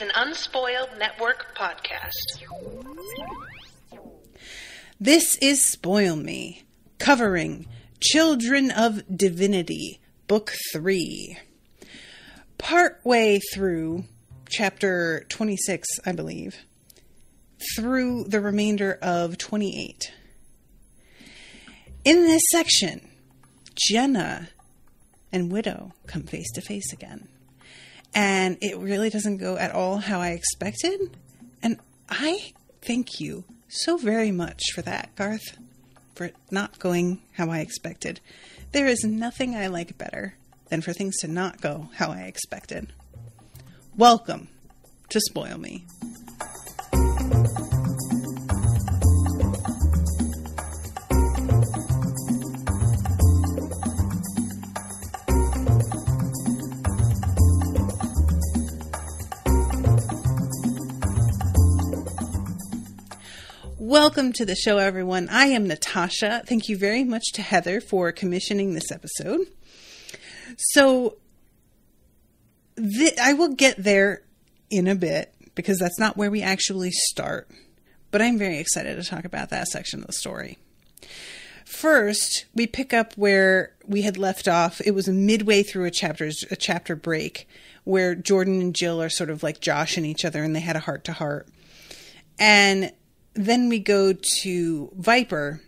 is an Unspoiled Network podcast. This is Spoil Me, covering Children of Divinity, Book 3. Partway through chapter 26, I believe, through the remainder of 28. In this section, Jenna and Widow come face to face again. And it really doesn't go at all how I expected. And I thank you so very much for that, Garth, for not going how I expected. There is nothing I like better than for things to not go how I expected. Welcome to Spoil Me. Welcome to the show, everyone. I am Natasha. Thank you very much to Heather for commissioning this episode. So, th- I will get there in a bit because that's not where we actually start, but I'm very excited to talk about that section of the story. First, we pick up where we had left off. It was midway through a chapter, a chapter break where Jordan and Jill are sort of like joshing each other and they had a heart to heart. And then we go to Viper,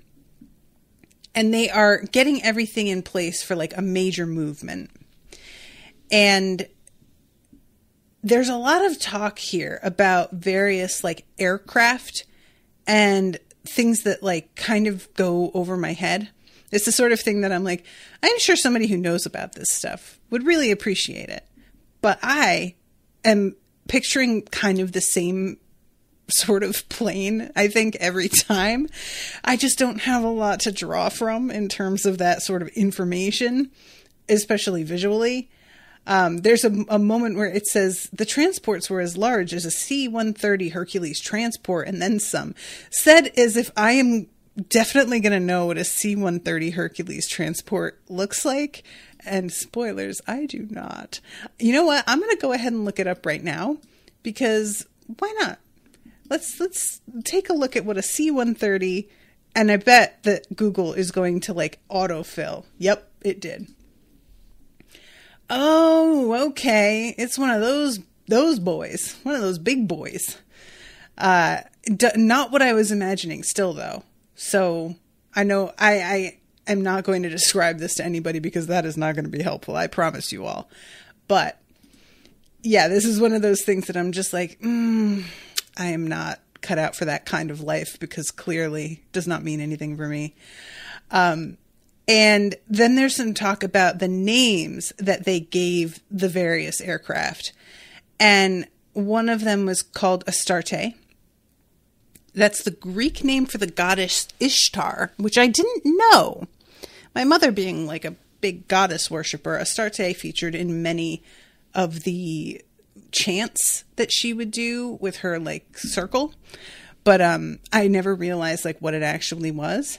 and they are getting everything in place for like a major movement. And there's a lot of talk here about various like aircraft and things that like kind of go over my head. It's the sort of thing that I'm like, I'm sure somebody who knows about this stuff would really appreciate it. But I am picturing kind of the same sort of plane, I think, every time. I just don't have a lot to draw from in terms of that sort of information, especially visually. Um, there's a, a, moment where it says the transports were as large as a C 130 Hercules transport and then some. Said as if I am definitely going to know what a C 130 Hercules transport looks like. And spoilers, I do not. You know what? I'm going to go ahead and look it up right now because why not? Let's let's take a look at what a C130 and I bet that Google is going to like autofill. Yep, it did. Oh, okay. It's one of those those boys. One of those big boys. Uh d- not what I was imagining still though. So, I know I I am not going to describe this to anybody because that is not going to be helpful. I promise you all. But yeah, this is one of those things that I'm just like, mm, I am not cut out for that kind of life because clearly does not mean anything for me. Um, and then there's some talk about the names that they gave the various aircraft. And one of them was called Astarte. That's the Greek name for the goddess Ishtar, which I didn't know. My mother being like a big goddess worshiper, Astarte featured in many of the chants that she would do with her like circle, but um, I never realized like what it actually was.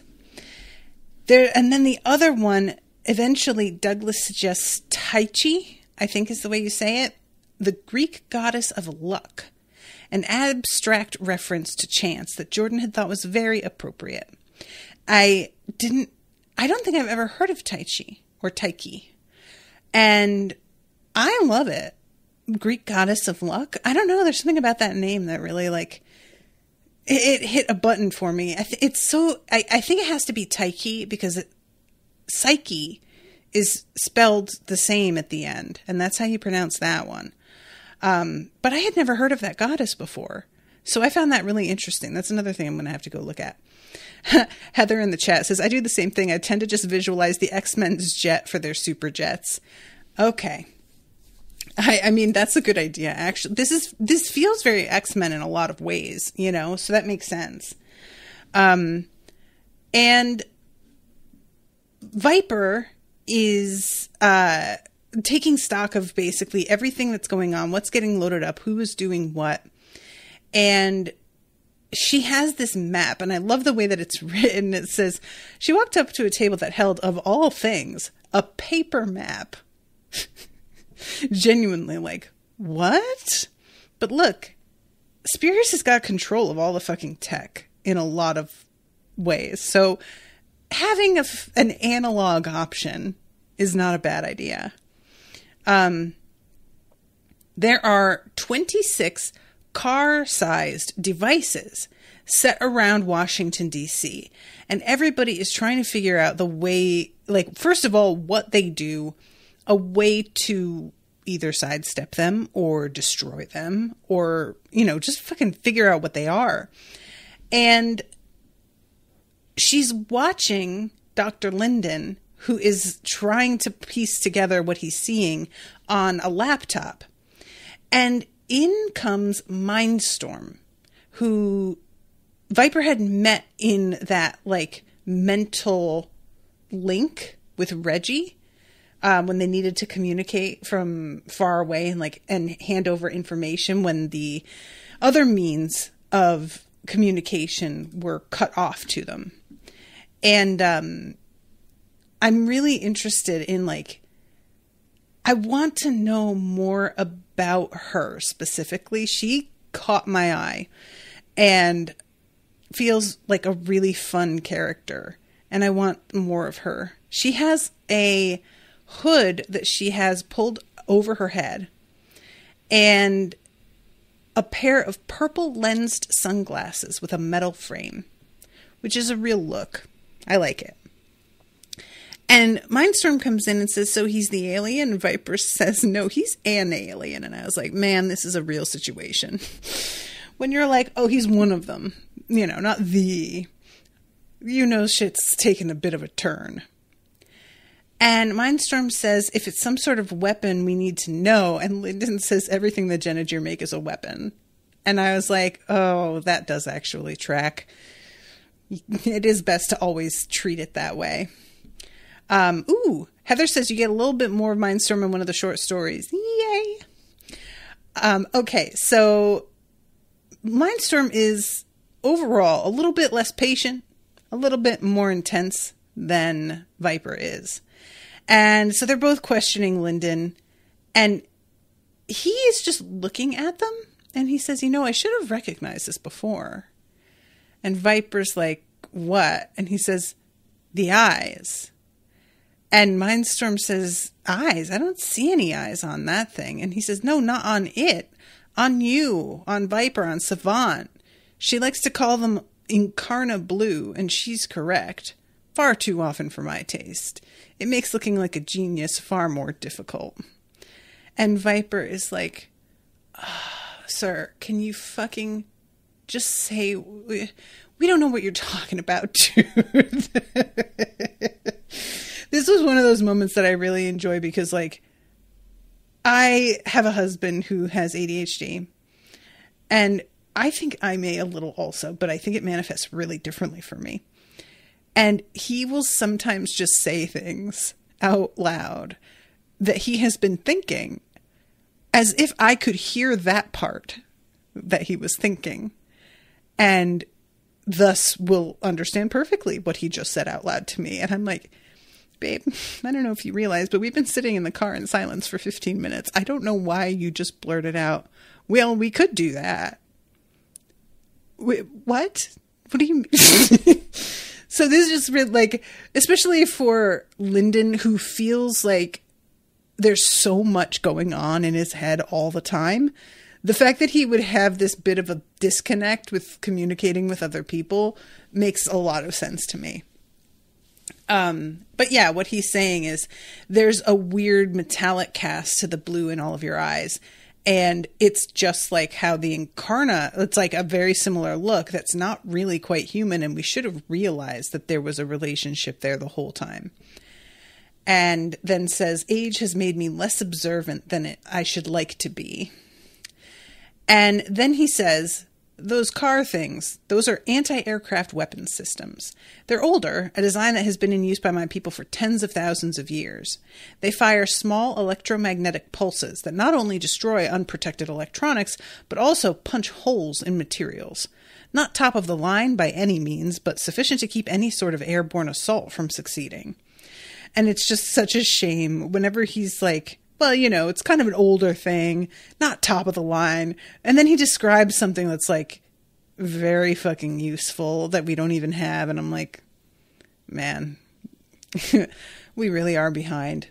There, and then the other one. Eventually, Douglas suggests Tyche. I think is the way you say it. The Greek goddess of luck, an abstract reference to chance that Jordan had thought was very appropriate. I didn't. I don't think I've ever heard of Tyche or Tyche, and I love it. Greek goddess of luck. I don't know. There's something about that name that really like it, it hit a button for me. Th- it's so. I, I, think it has to be Tyche because it, Psyche is spelled the same at the end, and that's how you pronounce that one. Um, but I had never heard of that goddess before, so I found that really interesting. That's another thing I'm going to have to go look at. Heather in the chat says, I do the same thing. I tend to just visualize the X Men's jet for their super jets. Okay. I, I mean, that's a good idea. Actually, this is this feels very X Men in a lot of ways, you know, so that makes sense. Um, and Viper is uh taking stock of basically everything that's going on, what's getting loaded up, who is doing what, and she has this map, and I love the way that it's written. It says she walked up to a table that held, of all things, a paper map. genuinely like, what? But look, Spears has got control of all the fucking tech in a lot of ways. So having a an analog option is not a bad idea. Um, there are 26 car sized devices set around Washington, D.C., and everybody is trying to figure out the way, like, first of all, what they do, a way to either sidestep them or destroy them or, you know, just fucking figure out what they are. And she's watching Dr. Linden, who is trying to piece together what he's seeing on a laptop. And in comes Mindstorm, who Viper had met in that like mental link with Reggie um, when they needed to communicate from far away and like and hand over information when the other means of communication were cut off to them. And um, i'm really interested in like i want to know more about her specifically. She caught my eye and feels like a really fun character and i want more of her. She has a hood that she has pulled over her head and a pair of purple lensed sunglasses with a metal frame, which is a real look. I like it. And Mindstorm comes in and says, So he's the alien? Viper says, No, he's an alien. And I was like, Man, this is a real situation. when you're like, Oh, he's one of them, you know, not the, you know, shit's taken a bit of a turn. And Mindstorm says if it's some sort of weapon, we need to know. And Linden says everything the Genegier make is a weapon. And I was like, oh, that does actually track. It is best to always treat it that way. Um, ooh, Heather says you get a little bit more of Mindstorm in one of the short stories. Yay! Um, okay, so Mindstorm is overall a little bit less patient, a little bit more intense than Viper is. And so they're both questioning Linden. And he is just looking at them. And he says, You know, I should have recognized this before. And Viper's like, What? And he says, The eyes. And Mindstorm says, Eyes? I don't see any eyes on that thing. And he says, No, not on it. On you, on Viper, on Savant. She likes to call them Incarna Blue, and she's correct. Far too often for my taste. It makes looking like a genius far more difficult. And Viper is like, oh, Sir, can you fucking just say, we, we don't know what you're talking about, dude. this was one of those moments that I really enjoy because, like, I have a husband who has ADHD. And I think I may a little also, but I think it manifests really differently for me. And he will sometimes just say things out loud that he has been thinking as if I could hear that part that he was thinking and thus will understand perfectly what he just said out loud to me. And I'm like, babe, I don't know if you realize, but we've been sitting in the car in silence for 15 minutes. I don't know why you just blurted out, well, we could do that. Wait, what? What do you mean? So this is just like, especially for Linden, who feels like there's so much going on in his head all the time. The fact that he would have this bit of a disconnect with communicating with other people makes a lot of sense to me. Um, but yeah, what he's saying is there's a weird metallic cast to the blue in all of your eyes and it's just like how the incarna it's like a very similar look that's not really quite human and we should have realized that there was a relationship there the whole time. And then says age has made me less observant than it, i should like to be. And then he says those car things, those are anti aircraft weapons systems. They're older, a design that has been in use by my people for tens of thousands of years. They fire small electromagnetic pulses that not only destroy unprotected electronics, but also punch holes in materials. Not top of the line by any means, but sufficient to keep any sort of airborne assault from succeeding. And it's just such a shame whenever he's like, well, you know, it's kind of an older thing, not top of the line. And then he describes something that's like very fucking useful that we don't even have. And I'm like, man, we really are behind.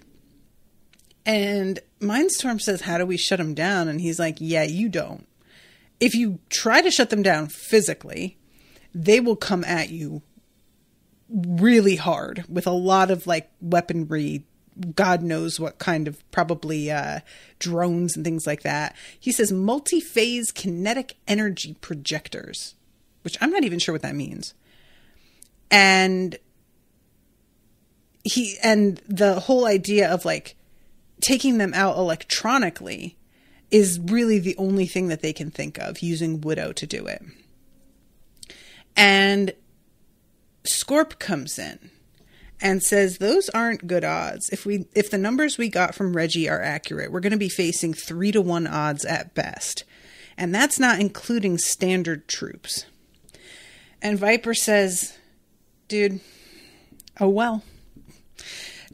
And Mindstorm says, How do we shut them down? And he's like, Yeah, you don't. If you try to shut them down physically, they will come at you really hard with a lot of like weaponry God knows what kind of probably uh, drones and things like that. He says multi phase kinetic energy projectors, which I'm not even sure what that means. And he, and the whole idea of like taking them out electronically is really the only thing that they can think of using Widow to do it. And Scorp comes in and says those aren't good odds. If we if the numbers we got from Reggie are accurate, we're going to be facing 3 to 1 odds at best. And that's not including standard troops. And Viper says, "Dude, oh well."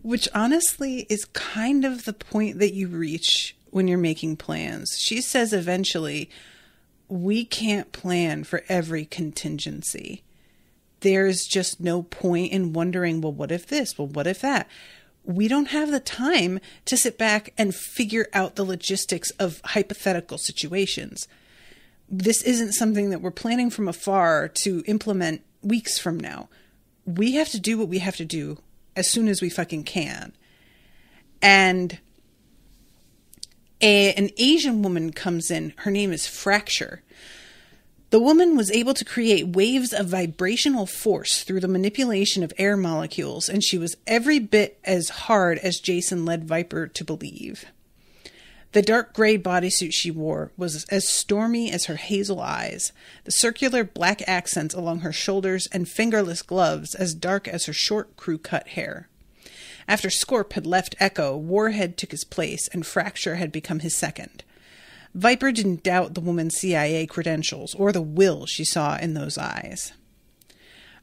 Which honestly is kind of the point that you reach when you're making plans. She says eventually, we can't plan for every contingency there's just no point in wondering, well, what if this? Well, what if that? We don't have the time to sit back and figure out the logistics of hypothetical situations. This isn't something that we're planning from afar to implement weeks from now. We have to do what we have to do as soon as we fucking can. And a, an Asian woman comes in. Her name is Fracture. The woman was able to create waves of vibrational force through the manipulation of air molecules, and she was every bit as hard as Jason led Viper to believe. The dark gray bodysuit she wore was as stormy as her hazel eyes, the circular black accents along her shoulders and fingerless gloves as dark as her short crew cut hair. After Scorp had left Echo, Warhead took his place and Fracture had become his second. Viper didn't doubt the woman's CIA credentials or the will she saw in those eyes.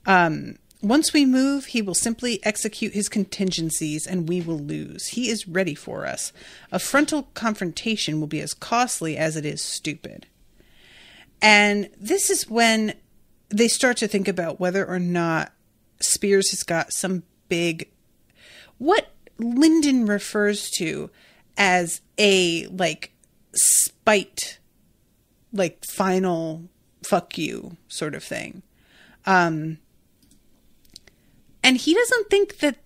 Um, once we move, he will simply execute his contingencies and we will lose. He is ready for us. A frontal confrontation will be as costly as it is stupid. And this is when they start to think about whether or not Spears has got some big, what Linden refers to as a like spite, like final fuck you sort of thing. Um, and he doesn't think that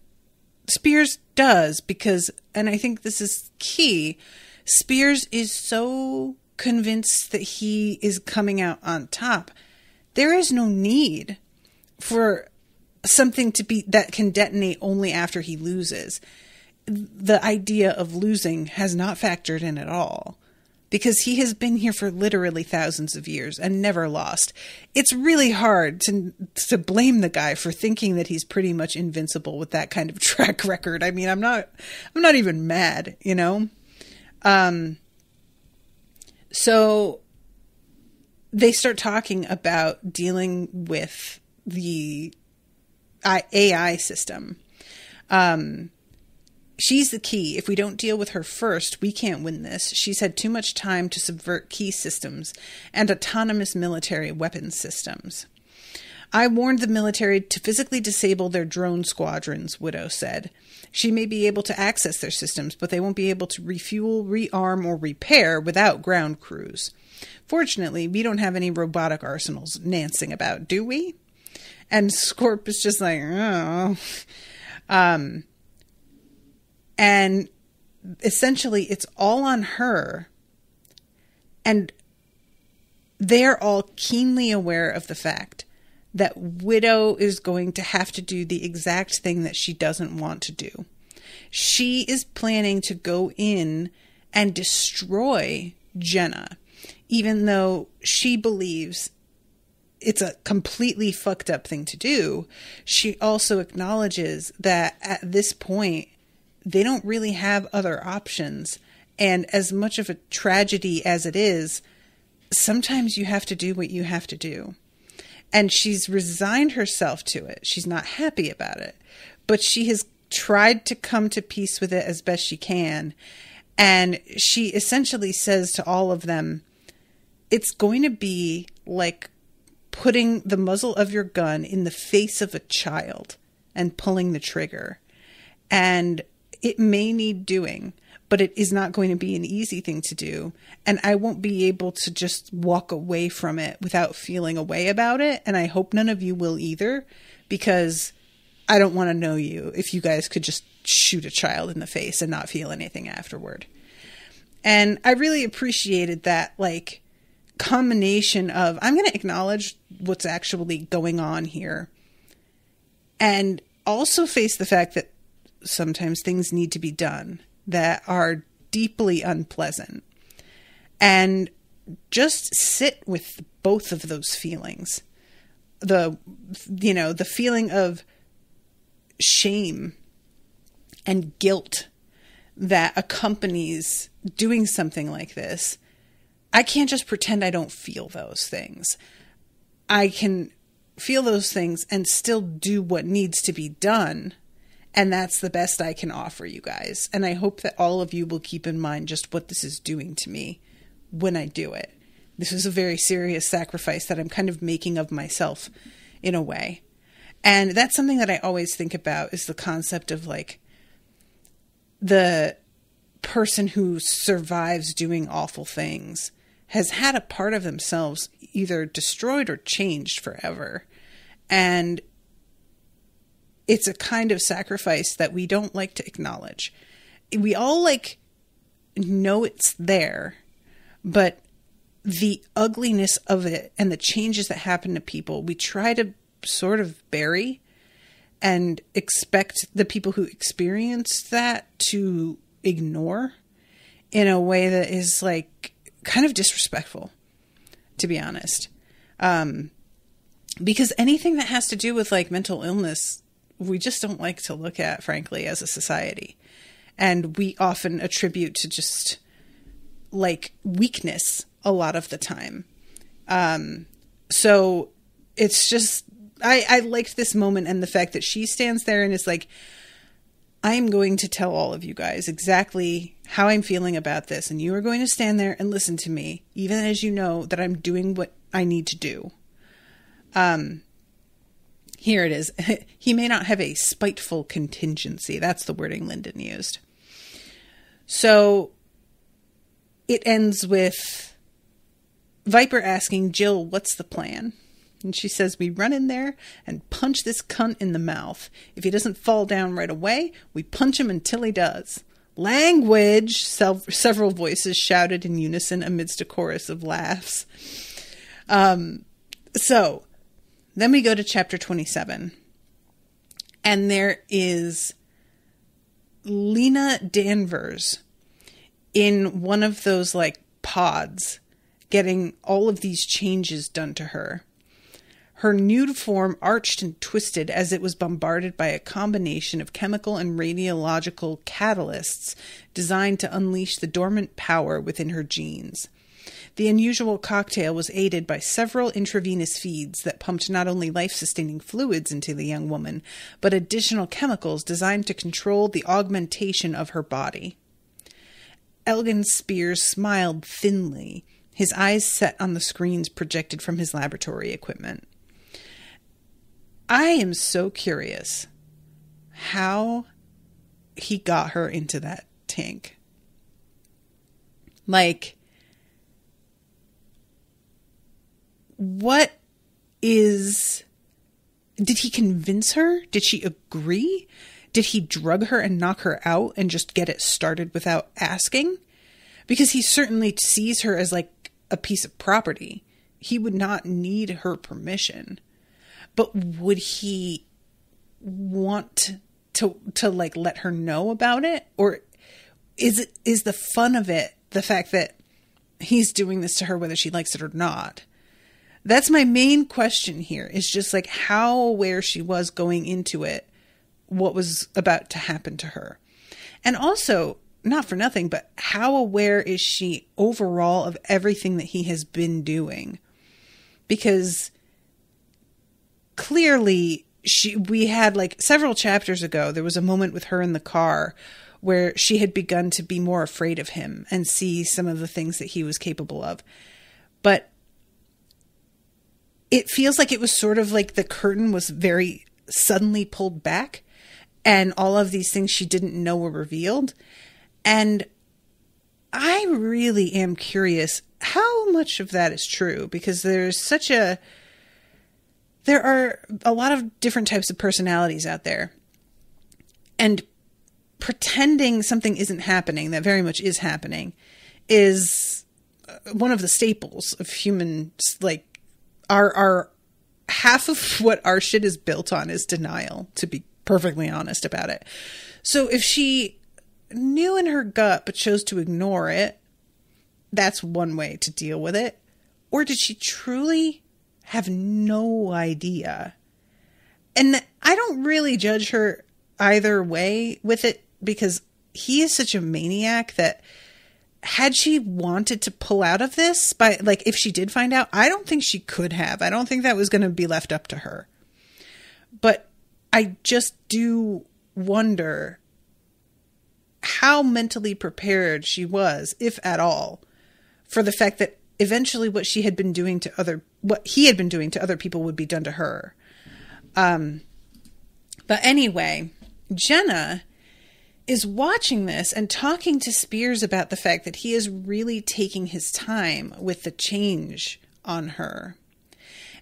Spears does because, and I think this is key, Spears is so convinced that he is coming out on top. There is no need for something to be that can detonate only after he loses. The idea of losing has not factored in at all because he has been here for literally thousands of years and never lost. It's really hard to to blame the guy for thinking that he's pretty much invincible with that kind of track record. I mean, I'm not I'm not even mad, you know. Um so they start talking about dealing with the AI system. Um She's the key. If we don't deal with her first, we can't win this. She's had too much time to subvert key systems and autonomous military weapons systems. I warned the military to physically disable their drone squadrons, Widow said. She may be able to access their systems, but they won't be able to refuel, rearm, or repair without ground crews. Fortunately, we don't have any robotic arsenals nancing about, do we? And Scorp is just like, oh. Um, and essentially, it's all on her. And they're all keenly aware of the fact that Widow is going to have to do the exact thing that she doesn't want to do. She is planning to go in and destroy Jenna, even though she believes it's a completely fucked up thing to do. She also acknowledges that at this point, they don't really have other options. And as much of a tragedy as it is, sometimes you have to do what you have to do. And she's resigned herself to it. She's not happy about it, but she has tried to come to peace with it as best she can. And she essentially says to all of them, it's going to be like putting the muzzle of your gun in the face of a child and pulling the trigger. And it may need doing, but it is not going to be an easy thing to do. And I won't be able to just walk away from it without feeling a way about it. And I hope none of you will either, because I don't want to know you if you guys could just shoot a child in the face and not feel anything afterward. And I really appreciated that, like, combination of I'm going to acknowledge what's actually going on here and also face the fact that sometimes things need to be done that are deeply unpleasant. And just sit with both of those feelings. The you know, the feeling of shame and guilt that accompanies doing something like this. I can't just pretend I don't feel those things. I can feel those things and still do what needs to be done and that's the best I can offer you guys. And I hope that all of you will keep in mind just what this is doing to me when I do it. This is a very serious sacrifice that I'm kind of making of myself in a way. And that's something that I always think about is the concept of like the person who survives doing awful things has had a part of themselves either destroyed or changed forever. And it's a kind of sacrifice that we don't like to acknowledge. We all like know it's there, but the ugliness of it and the changes that happen to people, we try to sort of bury and expect the people who experience that to ignore in a way that is like kind of disrespectful, to be honest. Um, because anything that has to do with like mental illness we just don't like to look at, frankly, as a society. And we often attribute to just like weakness a lot of the time. Um, so it's just, I, I liked this moment and the fact that she stands there and is like, I'm going to tell all of you guys exactly how I'm feeling about this, and you are going to stand there and listen to me, even as you know that I'm doing what I need to do. Um, here it is. he may not have a spiteful contingency. That's the wording Linden used. So it ends with Viper asking Jill, What's the plan? And she says, We run in there and punch this cunt in the mouth. If he doesn't fall down right away, we punch him until he does. Language! several voices shouted in unison amidst a chorus of laughs. Um, so then we go to chapter 27. And there is Lena Danvers in one of those like pods getting all of these changes done to her. Her nude form arched and twisted as it was bombarded by a combination of chemical and radiological catalysts designed to unleash the dormant power within her genes. The unusual cocktail was aided by several intravenous feeds that pumped not only life sustaining fluids into the young woman, but additional chemicals designed to control the augmentation of her body. Elgin Spears smiled thinly, his eyes set on the screens projected from his laboratory equipment. I am so curious how he got her into that tank. Like, what is did he convince her? Did she agree? Did he drug her and knock her out and just get it started without asking? Because he certainly sees her as like a piece of property. He would not need her permission. But would he want to to like let her know about it or is it is the fun of it the fact that he's doing this to her whether she likes it or not? That's my main question here is just like how aware she was going into it, what was about to happen to her. And also, not for nothing, but how aware is she overall of everything that he has been doing? Because clearly she we had like several chapters ago there was a moment with her in the car where she had begun to be more afraid of him and see some of the things that he was capable of. But it feels like it was sort of like the curtain was very suddenly pulled back and all of these things she didn't know were revealed. And I really am curious how much of that is true because there's such a there are a lot of different types of personalities out there. And pretending something isn't happening that very much is happening is uh, one of the staples of human like our our half of what our shit is built on is denial to be perfectly honest about it. So if she knew in her gut but chose to ignore it that's one way to deal with it. Or did she truly have no idea? And i don't really judge her either way with it because he is such a maniac that had she wanted to pull out of this by like if she did find out i don't think she could have. I don't think that was going to be left up to her. But i just do wonder how mentally prepared she was if at all for the fact that eventually what she had been doing to other what he had been doing to other people would be done to her. Um but anyway jenna is watching this and talking to Spears about the fact that he is really taking his time with the change on her.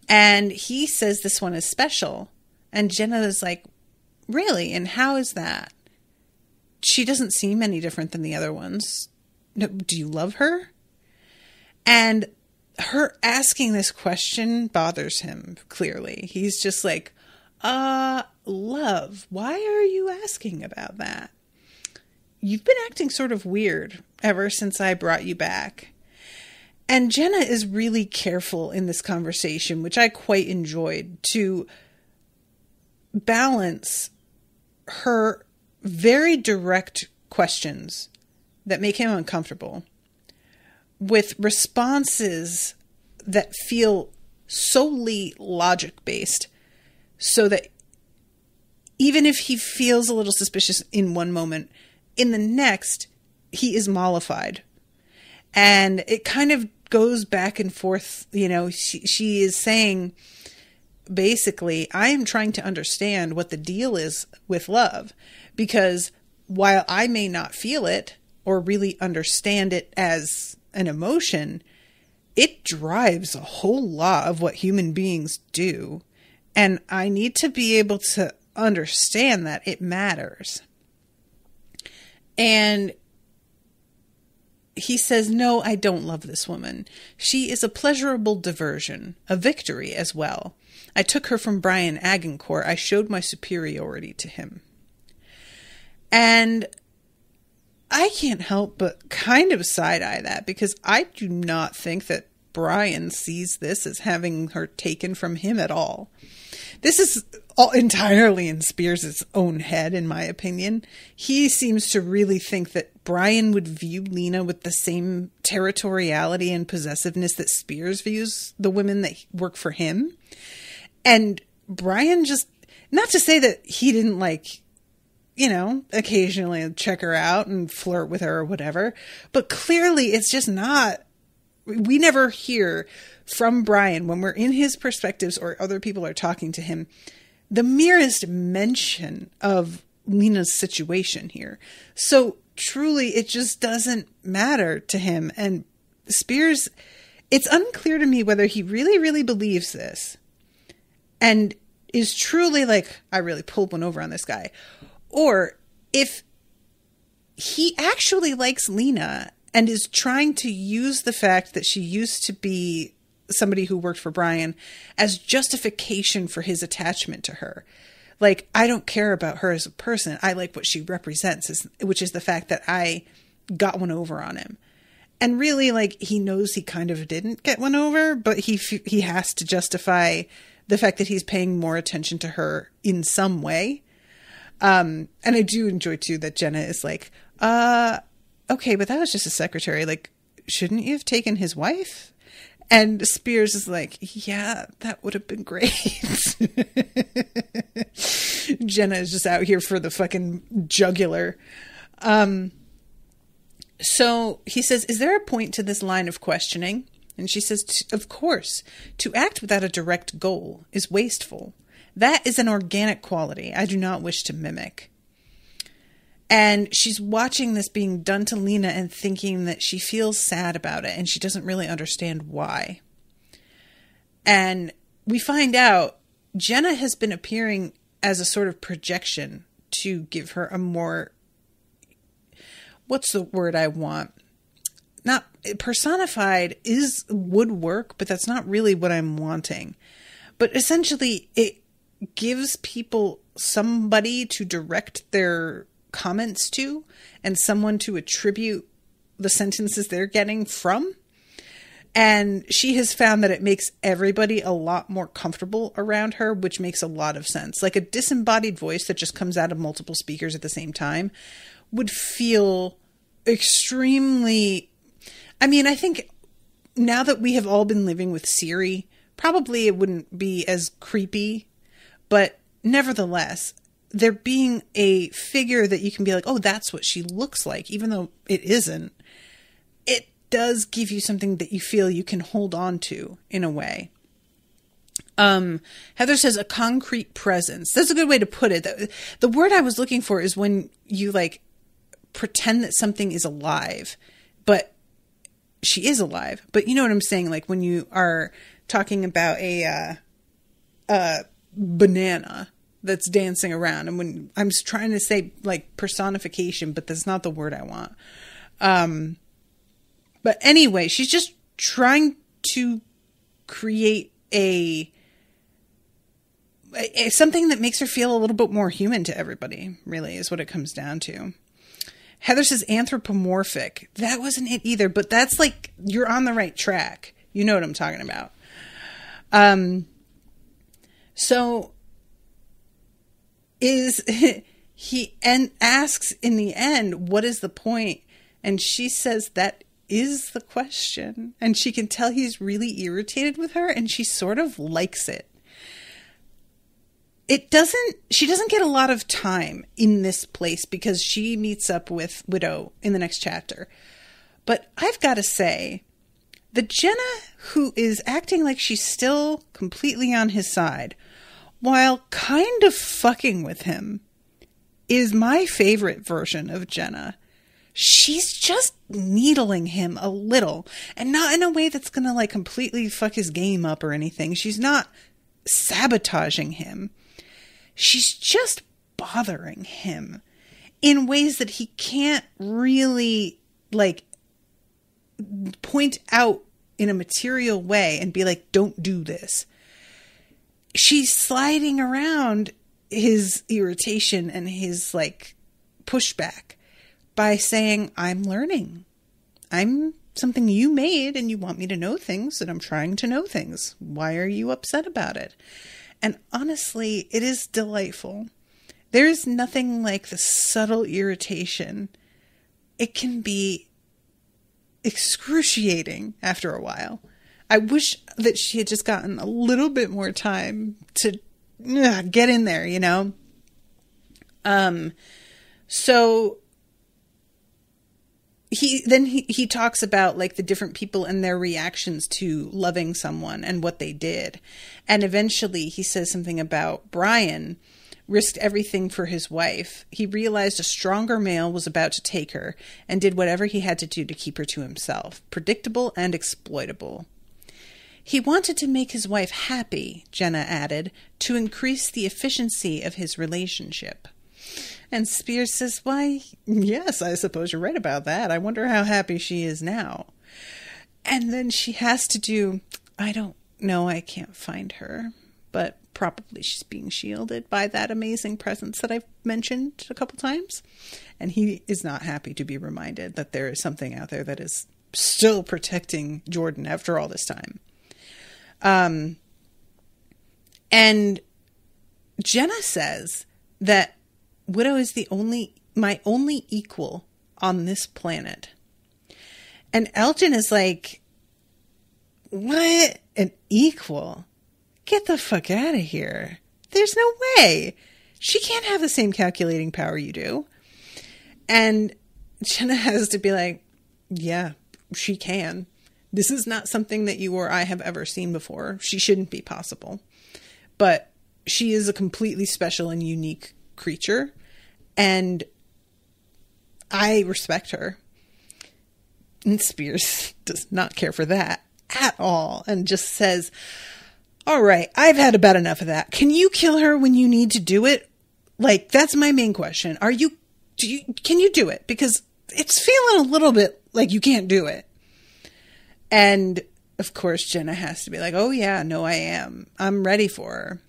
And he says this one is special. And Jenna is like, Really? And how is that? She doesn't seem any different than the other ones. No, do you love her? And her asking this question bothers him, clearly. He's just like, uh, love, why are you asking about that? You've been acting sort of weird ever since I brought you back. And Jenna is really careful in this conversation, which I quite enjoyed, to balance her very direct questions that make him uncomfortable with responses that feel solely logic based so that even if he feels a little suspicious in one moment, in the next, he is mollified. And it kind of goes back and forth. You know, she, she is saying, basically, I am trying to understand what the deal is with love because while I may not feel it or really understand it as an emotion, it drives a whole lot of what human beings do. And I need to be able to understand that it matters. And he says, No, I don't love this woman. She is a pleasurable diversion, a victory as well. I took her from Brian Agincourt. I showed my superiority to him. And I can't help but kind of side eye that because I do not think that Brian sees this as having her taken from him at all. This is all entirely in Spears' own head, in my opinion. He seems to really think that Brian would view Lena with the same territoriality and possessiveness that Spears views the women that work for him. And Brian just, not to say that he didn't like, you know, occasionally check her out and flirt with her or whatever, but clearly it's just not, we never hear from Brian when we're in his perspectives or other people are talking to him the merest mention of Lena's situation here. So truly, it just doesn't matter to him. And Spears, it's unclear to me whether he really, really believes this and is truly like, I really pulled one over on this guy, or if he actually likes Lena and is trying to use the fact that she used to be somebody who worked for Brian as justification for his attachment to her. Like, I don't care about her as a person. I like what she represents, which is the fact that I got one over on him. And really, like, he knows he kind of didn't get one over, but he he has to justify the fact that he's paying more attention to her in some way. Um, and I do enjoy too that Jenna is like, uh, okay, but that was just a secretary. Like, shouldn't you have taken his wife? And Spears is like, yeah, that would have been great. Jenna is just out here for the fucking jugular. Um, so he says, Is there a point to this line of questioning? And she says, Of course. To act without a direct goal is wasteful. That is an organic quality I do not wish to mimic. And she's watching this being done to Lena and thinking that she feels sad about it and she doesn't really understand why. And we find out Jenna has been appearing as a sort of projection to give her a more what's the word I want? Not personified is would work, but that's not really what I'm wanting. But essentially it gives people somebody to direct their comments to and someone to attribute the sentences they're getting from. And she has found that it makes everybody a lot more comfortable around her, which makes a lot of sense. Like a disembodied voice that just comes out of multiple speakers at the same time would feel extremely. I mean, I think now that we have all been living with Siri, probably it wouldn't be as creepy, but nevertheless, there being a figure that you can be like, oh, that's what she looks like, even though it isn't, it does give you something that you feel you can hold on to in a way. Um, Heather says a concrete presence. That's a good way to put it. The, the word I was looking for is when you like pretend that something is alive, but she is alive. But you know what I'm saying? Like when you are talking about a, uh, a banana that's dancing around. And when I'm trying to say like personification, but that's not the word I want. Um, but anyway, she's just trying to create a, a, something that makes her feel a little bit more human to everybody. Really, is what it comes down to. Heather says anthropomorphic. That wasn't it either, but that's like you're on the right track. You know what I'm talking about. Um. So is he and asks in the end, what is the point? And she says that is the question. And she can tell he's really irritated with her and she sort of likes it. It doesn't, she doesn't get a lot of time in this place because she meets up with Widow in the next chapter. But I've got to say, the Jenna who is acting like she's still completely on his side while kind of fucking with him, is my favorite version of Jenna. She's just needling him a little and not in a way that's gonna like completely fuck his game up or anything. She's not sabotaging him. She's just bothering him in ways that he can't really like point out in a material way and be like, don't do this she's sliding around his irritation and his like pushback by saying, I'm learning. I'm something you made and you want me to know things and I'm trying to know things. Why are you upset about it? And honestly, it is delightful. There's nothing like the subtle irritation. It can be excruciating after a while. I wish that she had just gotten a little bit more time to ugh, get in there, you know? Um, so he then he, he talks about like the different people and their reactions to loving someone and what they did. And eventually he says something about brian risked everything for his wife. He realized a stronger male was about to take her and did whatever he had to do to keep her to himself. Predictable and exploitable he wanted to make his wife happy, Jenna added, to increase the efficiency of his relationship. And Spears says, Why, yes, I suppose you're right about that. I wonder how happy she is now. And then she has to do, I don't know, I can't find her, but probably she's being shielded by that amazing presence that I've mentioned a couple times. And he is not happy to be reminded that there is something out there that is still protecting Jordan after all this time. Um, and Jenna says that Widow is the only, my only equal on this planet. And Elgin is like, what? An equal? Get the fuck out of here. There's no way. She can't have the same calculating power you do. And Jenna has to be like, yeah, she can. This is not something that you or I have ever seen before. She shouldn't be possible. But she is a completely special and unique creature. And I respect her. And Spears does not care for that at all and just says, All right, I've had about enough of that. Can you kill her when you need to do it? Like, that's my main question. Are you, do you, can you do it? Because it's feeling a little bit like you can't do it. And of course, Jenna has to be like, Oh, yeah, no, I am. I'm ready for her.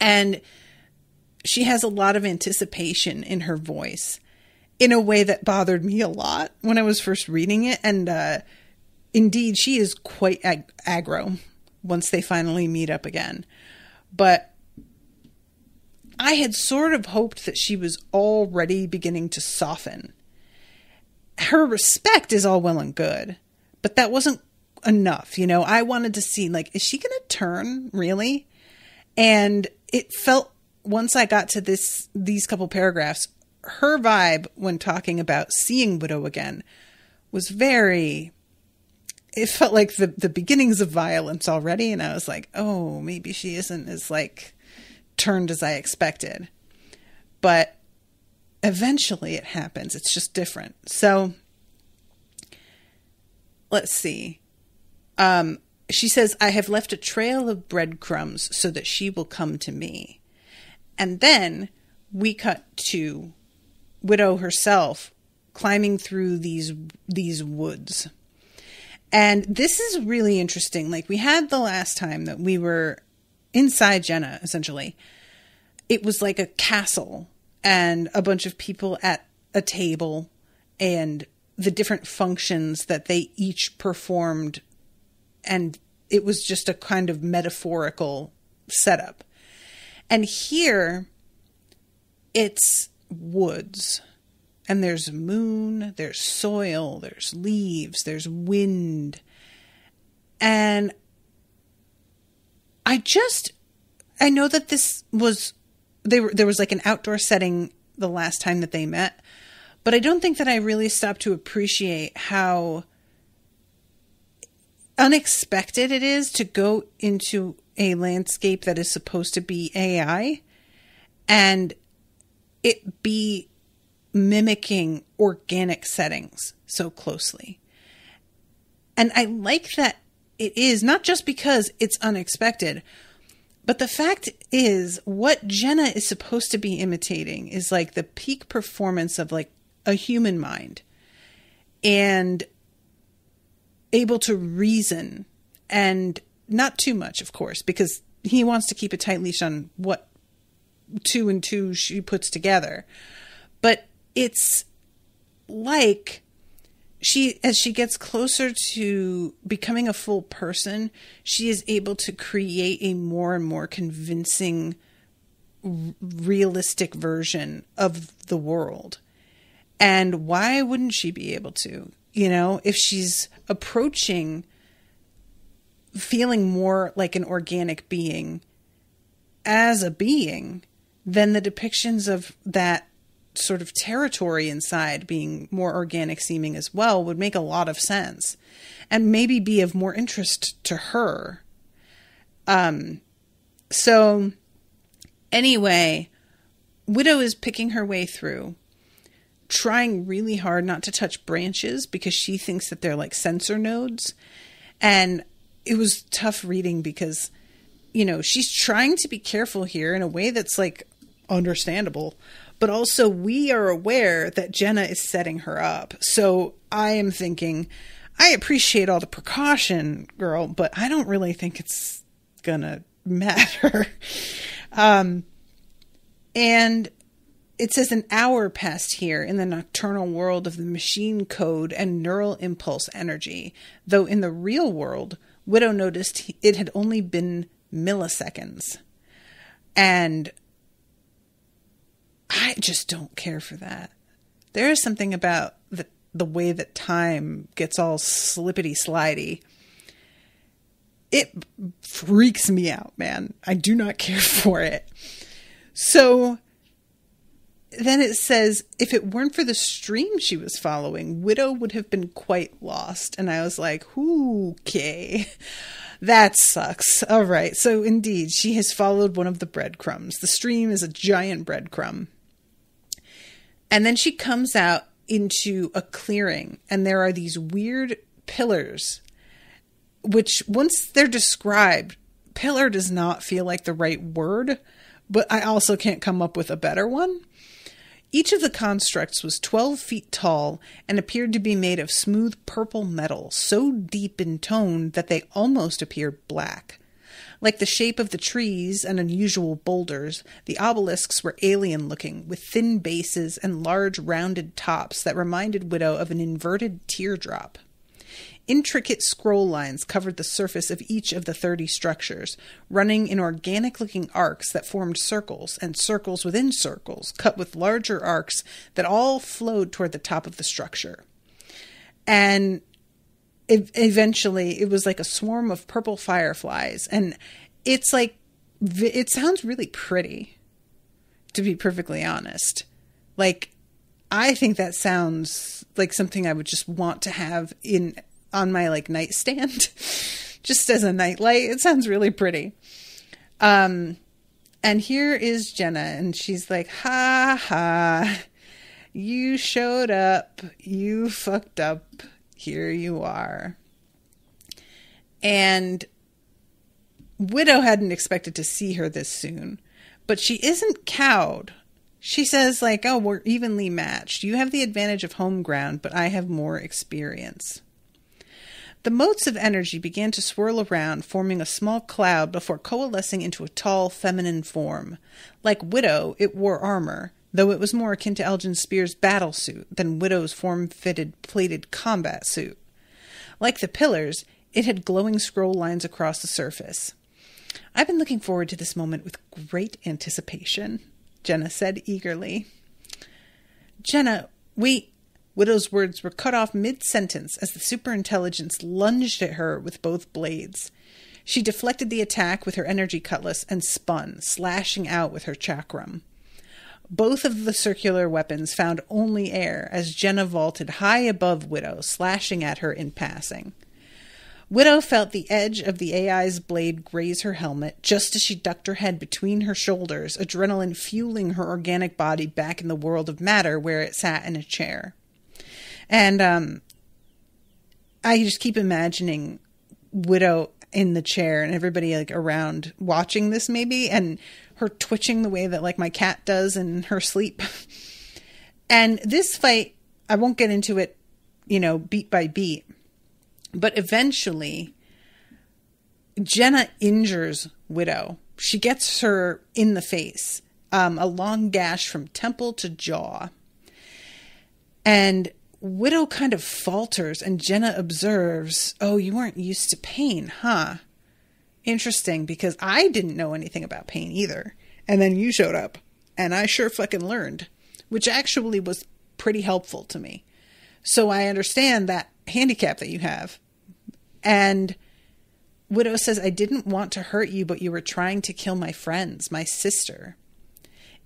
And she has a lot of anticipation in her voice in a way that bothered me a lot when I was first reading it. And uh, indeed, she is quite ag- aggro once they finally meet up again. But I had sort of hoped that she was already beginning to soften. Her respect is all well and good, but that wasn't enough. You know, I wanted to see, like, is she going to turn really? And it felt once I got to this these couple paragraphs, her vibe when talking about seeing Widow again was very it felt like the the beginnings of violence already and I was like, "Oh, maybe she isn't as like turned as I expected." But eventually it happens. It's just different. So let's see. Um she says, I have left a trail of breadcrumbs so that she will come to me. And then we cut to Widow herself climbing through these these woods. And this is really interesting. Like we had the last time that we were inside Jenna, essentially. It was like a castle and a bunch of people at a table and the different functions that they each performed and it was just a kind of metaphorical setup. And here it's woods. And there's moon, there's soil, there's leaves, there's wind. And I just I know that this was they were there was like an outdoor setting the last time that they met, but I don't think that I really stopped to appreciate how unexpected it is to go into a landscape that is supposed to be AI and it be mimicking organic settings so closely. And I like that it is not just because it's unexpected, but the fact is what Jenna is supposed to be imitating is like the peak performance of like a human mind. And able to reason and not too much, of course, because he wants to keep a tight leash on what two and two she puts together. But it's like she as she gets closer to becoming a full person, she is able to create a more and more convincing realistic version of the world. And why wouldn't she be able to? You know, if she's approaching feeling more like an organic being as a being, then the depictions of that sort of territory inside being more organic seeming as well would make a lot of sense and maybe be of more interest to her. Um, so, anyway, Widow is picking her way through trying really hard not to touch branches because she thinks that they're like sensor nodes. And it was tough reading because, you know, she's trying to be careful here in a way that's like understandable. But also, we are aware that Jenna is setting her up. So I am thinking, I appreciate all the precaution, girl, but I don't really think it's gonna matter. um, and it says an hour passed here in the nocturnal world of the machine code and neural impulse energy, though in the real world, Widow noticed it had only been milliseconds. And I just don't care for that. There is something about the the way that time gets all slippity slidey. It freaks me out, man. I do not care for it. So then it says, if it weren't for the stream she was following, Widow would have been quite lost. And I was like, okay, that sucks. All right. So indeed, she has followed one of the breadcrumbs. The stream is a giant breadcrumb. And then she comes out into a clearing, and there are these weird pillars, which once they're described, pillar does not feel like the right word, but I also can't come up with a better one. Each of the constructs was 12 feet tall and appeared to be made of smooth purple metal, so deep in tone that they almost appeared black. Like the shape of the trees and unusual boulders, the obelisks were alien looking, with thin bases and large rounded tops that reminded Widow of an inverted teardrop. Intricate scroll lines covered the surface of each of the 30 structures, running in organic looking arcs that formed circles and circles within circles, cut with larger arcs that all flowed toward the top of the structure. And eventually it was like a swarm of purple fireflies and it's like it sounds really pretty to be perfectly honest like i think that sounds like something i would just want to have in on my like nightstand just as a nightlight it sounds really pretty um and here is jenna and she's like ha ha you showed up you fucked up here you are. And Widow hadn't expected to see her this soon, but she isn't cowed. She says, like, oh, we're evenly matched. You have the advantage of home ground, but I have more experience. The motes of energy began to swirl around, forming a small cloud before coalescing into a tall, feminine form. Like Widow, it wore armor, though it was more akin to Elgin Spears' battle suit than Widow's form fitted plated combat suit. Like the pillars, it had glowing scroll lines across the surface. I've been looking forward to this moment with great anticipation, Jenna said eagerly. Jenna, wait. Widow's words were cut off mid sentence as the superintelligence lunged at her with both blades. She deflected the attack with her energy cutlass and spun, slashing out with her chakram. Both of the circular weapons found only air as Jenna vaulted high above Widow, slashing at her in passing. Widow felt the edge of the AI's blade graze her helmet just as she ducked her head between her shoulders, adrenaline fueling her organic body back in the world of matter where it sat in a chair. And um, I just keep imagining Widow in the chair and everybody like around watching this maybe and her twitching the way that like my cat does in her sleep. and this fight, I won't get into it, you know, beat by beat, but eventually Jenna injures Widow. She gets her in the face, um, a long gash from temple to jaw. And Widow kind of falters, and Jenna observes, Oh, you weren't used to pain, huh? interesting because I didn't know anything about pain either. And then you showed up and I sure fucking learned, which actually was pretty helpful to me. So I understand that handicap that you have. And Widow says, I didn't want to hurt you, but you were trying to kill my friends, my sister.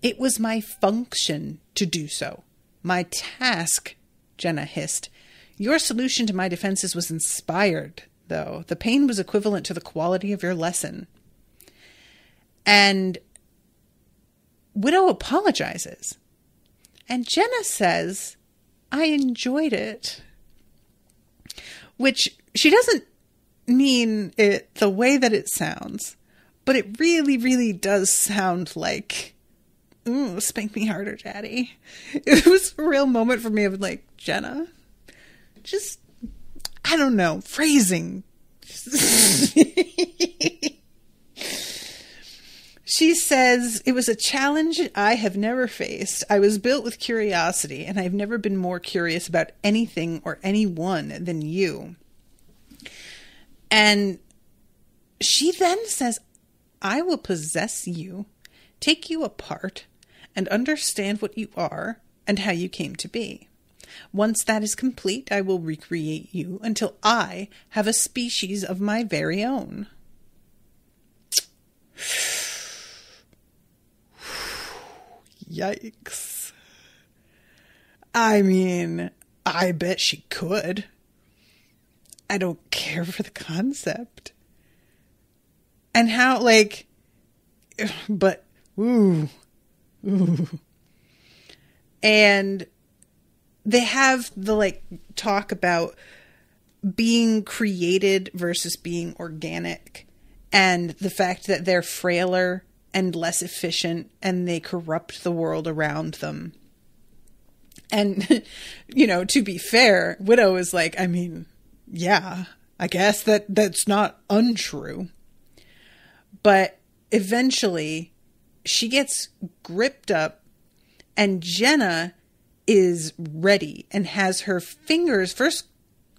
It was my function to do so. My task, Jenna hissed. Your solution to my defenses was inspired though. The pain was equivalent to the quality of your lesson. And Widow apologizes. And Jenna says, I enjoyed it. Which she doesn't mean it the way that it sounds, but it really, really does sound like, ooh, spank me harder, daddy. It was a real moment for me of like, Jenna, just I don't know, phrasing. she says, It was a challenge I have never faced. I was built with curiosity, and I've never been more curious about anything or anyone than you. And she then says, I will possess you, take you apart, and understand what you are and how you came to be. Once that is complete, I will recreate you until I have a species of my very own. Yikes. I mean, I bet she could. I don't care for the concept. And how, like, but, ooh. And they have the, like, talk about being created versus being organic and the fact that they're frailer and less efficient and they corrupt the world around them. And, you know, to be fair, Widow is like, I mean, yeah, I guess that that's not untrue. But eventually she gets gripped up and Jenna is ready and has her fingers first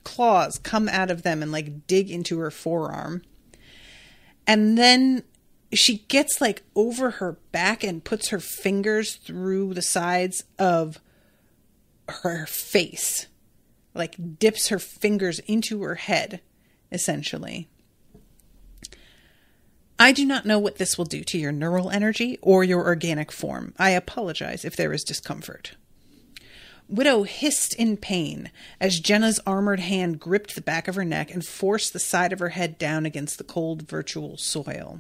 claws come out of them and like dig into her forearm. And then she gets like over her back and puts her fingers through the sides of her face. Like dips her fingers into her head, essentially. I do not know what this will do to your neural energy or your organic form. I apologize if there is discomfort. Widow hissed in pain as Jenna's armored hand gripped the back of her neck and forced the side of her head down against the cold virtual soil.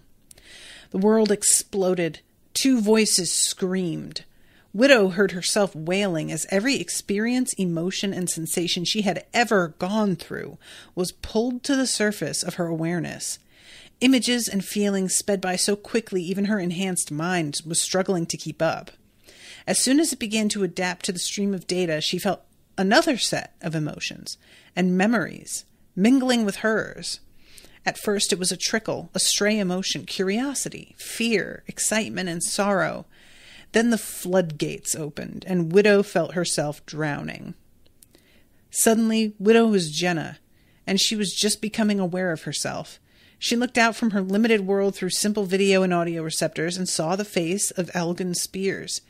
The world exploded. Two voices screamed. Widow heard herself wailing as every experience, emotion, and sensation she had ever gone through was pulled to the surface of her awareness. Images and feelings sped by so quickly, even her enhanced mind was struggling to keep up. As soon as it began to adapt to the stream of data, she felt another set of emotions and memories mingling with hers. At first, it was a trickle, a stray emotion, curiosity, fear, excitement, and sorrow. Then the floodgates opened, and Widow felt herself drowning. Suddenly, Widow was Jenna, and she was just becoming aware of herself. She looked out from her limited world through simple video and audio receptors and saw the face of Elgin Spears.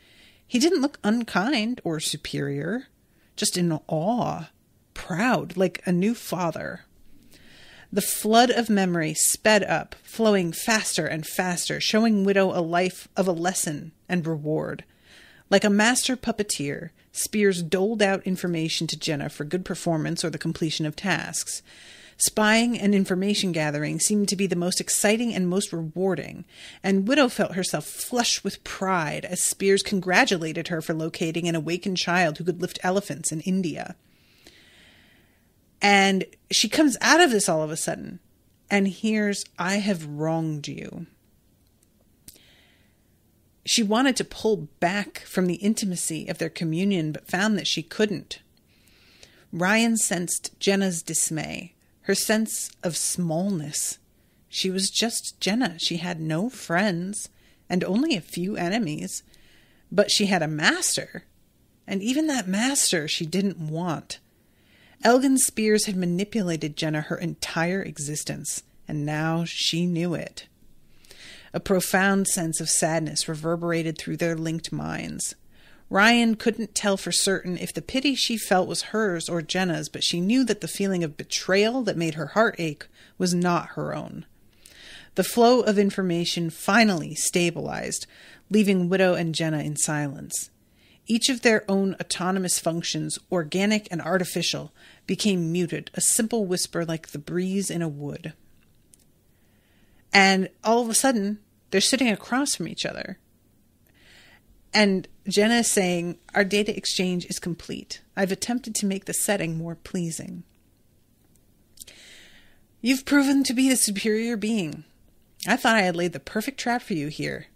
He didn't look unkind or superior, just in awe, proud, like a new father. The flood of memory sped up, flowing faster and faster, showing Widow a life of a lesson and reward. Like a master puppeteer, Spears doled out information to Jenna for good performance or the completion of tasks. Spying and information gathering seemed to be the most exciting and most rewarding, and Widow felt herself flush with pride as Spears congratulated her for locating an awakened child who could lift elephants in India. And she comes out of this all of a sudden and hears, I have wronged you. She wanted to pull back from the intimacy of their communion, but found that she couldn't. Ryan sensed Jenna's dismay her sense of smallness. She was just Jenna. She had no friends and only a few enemies, but she had a master, and even that master she didn't want. Elgin Spears had manipulated Jenna her entire existence, and now she knew it. A profound sense of sadness reverberated through their linked minds. Ryan couldn't tell for certain if the pity she felt was hers or Jenna's, but she knew that the feeling of betrayal that made her heart ache was not her own. The flow of information finally stabilized, leaving Widow and Jenna in silence. Each of their own autonomous functions, organic and artificial, became muted, a simple whisper like the breeze in a wood. And all of a sudden, they're sitting across from each other. And Jenna is saying, Our data exchange is complete. I've attempted to make the setting more pleasing. You've proven to be the superior being. I thought I had laid the perfect trap for you here.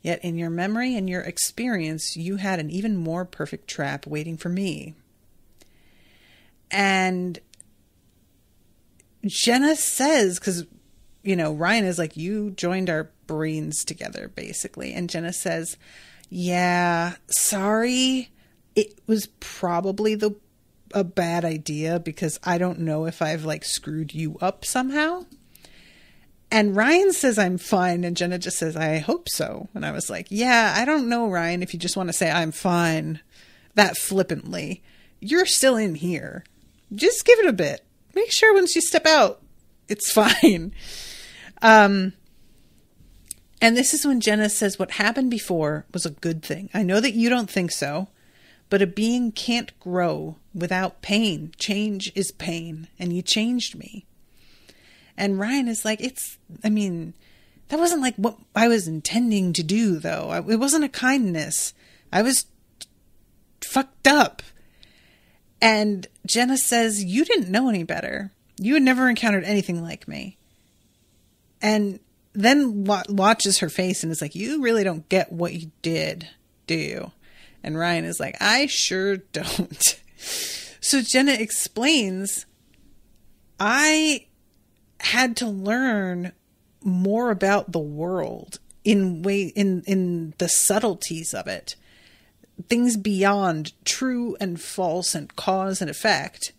Yet in your memory and your experience, you had an even more perfect trap waiting for me. And Jenna says, because, you know, Ryan is like, You joined our brains together, basically. And Jenna says, yeah, sorry. It was probably the a bad idea because I don't know if I've like screwed you up somehow. And Ryan says I'm fine, and Jenna just says, I hope so. And I was like, Yeah, I don't know, Ryan, if you just want to say I'm fine that flippantly. You're still in here. Just give it a bit. Make sure once you step out, it's fine. Um, and this is when Jenna says what happened before was a good thing. I know that you don't think so, but a being can't grow without pain. Change is pain, and you changed me. And Ryan is like, it's, I mean, that wasn't like what I was intending to do, though. It wasn't a kindness. I was fucked up. And Jenna says, You didn't know any better. You had never encountered anything like me. And then watches her face and is like, You really don't get what you did, do you? And Ryan is like, I sure don't. so Jenna explains, I had to learn more about the world in way in in the subtleties of it things beyond true and false and cause and effect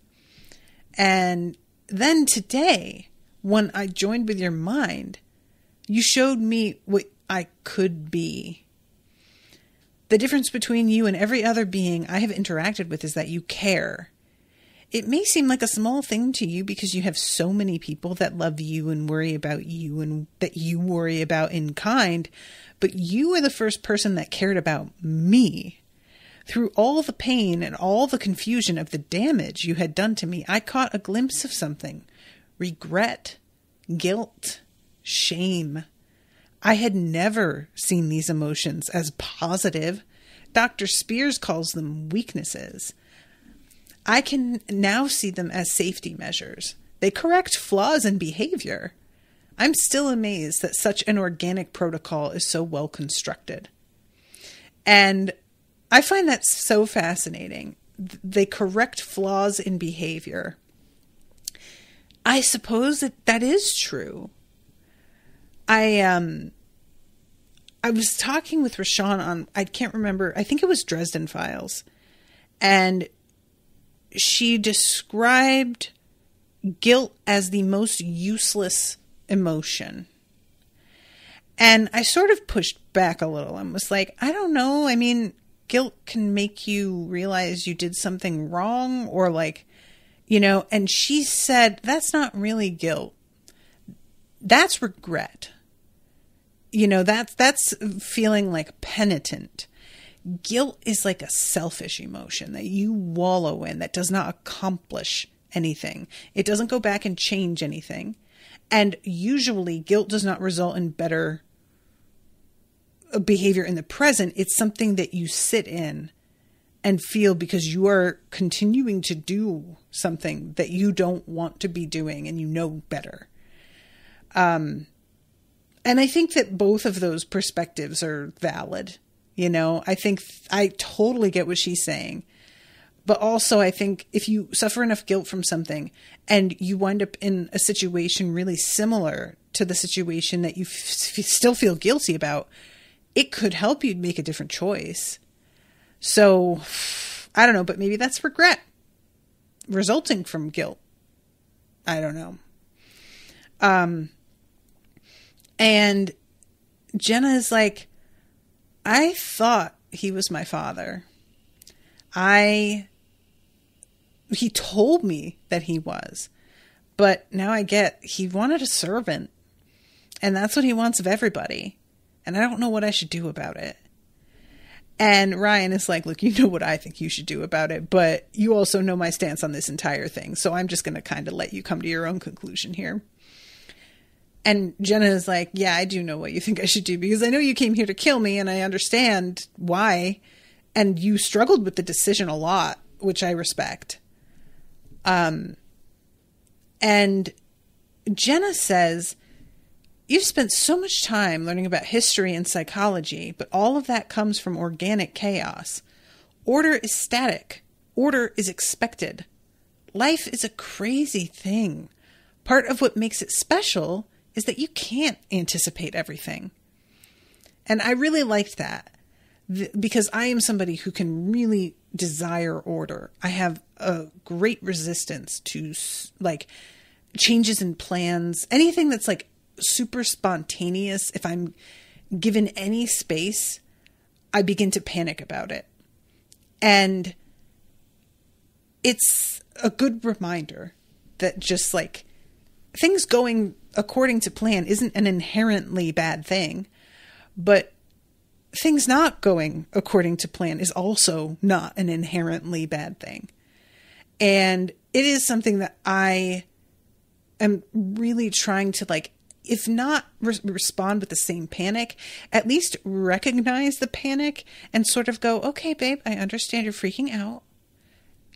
and then today when i joined with your mind you showed me what i could be. The difference between you and every other being i have interacted with is that you care. It may seem like a small thing to you because you have so many people that love you and worry about you and that you worry about in kind, but you are the first person that cared about me. Through all the pain and all the confusion of the damage you had done to me, I caught a glimpse of something. Regret, guilt, shame. I had never seen these emotions as positive. Dr. Spears calls them weaknesses. I can now see them as safety measures. They correct flaws in behavior. I'm still amazed that such an organic protocol is so well constructed. And I find that so fascinating. They correct flaws in behavior. I suppose that that is true. I um I was talking with Rashawn on I can't remember, I think it was Dresden Files. And she described guilt as the most useless emotion. And I sort of pushed back a little and was like, I don't know. I mean, guilt can make you realize you did something wrong or like, you know, and she said, that's not really guilt. That's regret. You know, that's that's feeling like penitent guilt is like a selfish emotion that you wallow in that does not accomplish anything. It doesn't go back and change anything. And usually, guilt does not result in better behavior in the present. It's something that you sit in and feel because you are continuing to do something that you don't want to be doing and you know better. Um, and I think that both of those perspectives are valid. You know, I think I totally get what she's saying. But also, I think if you suffer enough guilt from something and you wind up in a situation really similar to the situation that you f- still feel guilty about, it could help you make a different choice. So, I don't know, but maybe that's regret resulting from guilt. I don't know. Um, and Jenna is like, I thought he was my father. I he told me that he was. But now I get he wanted a servant. And that's what he wants of everybody. And I don't know what I should do about it. And Ryan is like, Look, you know what I think you should do about it, but you also know my stance on this entire thing. So I'm just going to kind of let you come to your own conclusion here. And Jenna is like, Yeah, I do know what you think I should do because I know you came here to kill me and I understand why. And you struggled with the decision a lot, which I respect. Um, and Jenna says, You've spent so much time learning about history and psychology, but all of that comes from organic chaos. Order is static, order is expected. Life is a crazy thing. Part of what makes it special is that you can't anticipate everything. And I really liked that because I am somebody who can really desire order. I have a great resistance to like changes in plans, anything that's like super spontaneous. If I'm given any space, I begin to panic about it. And it's a good reminder that just like things going according to plan isn't an inherently bad thing, but things not going according to plan is also not an inherently bad thing. And it is something that I am really trying to like if not re- respond with the same panic, at least recognize the panic and sort of go, okay, babe, I understand you're freaking out.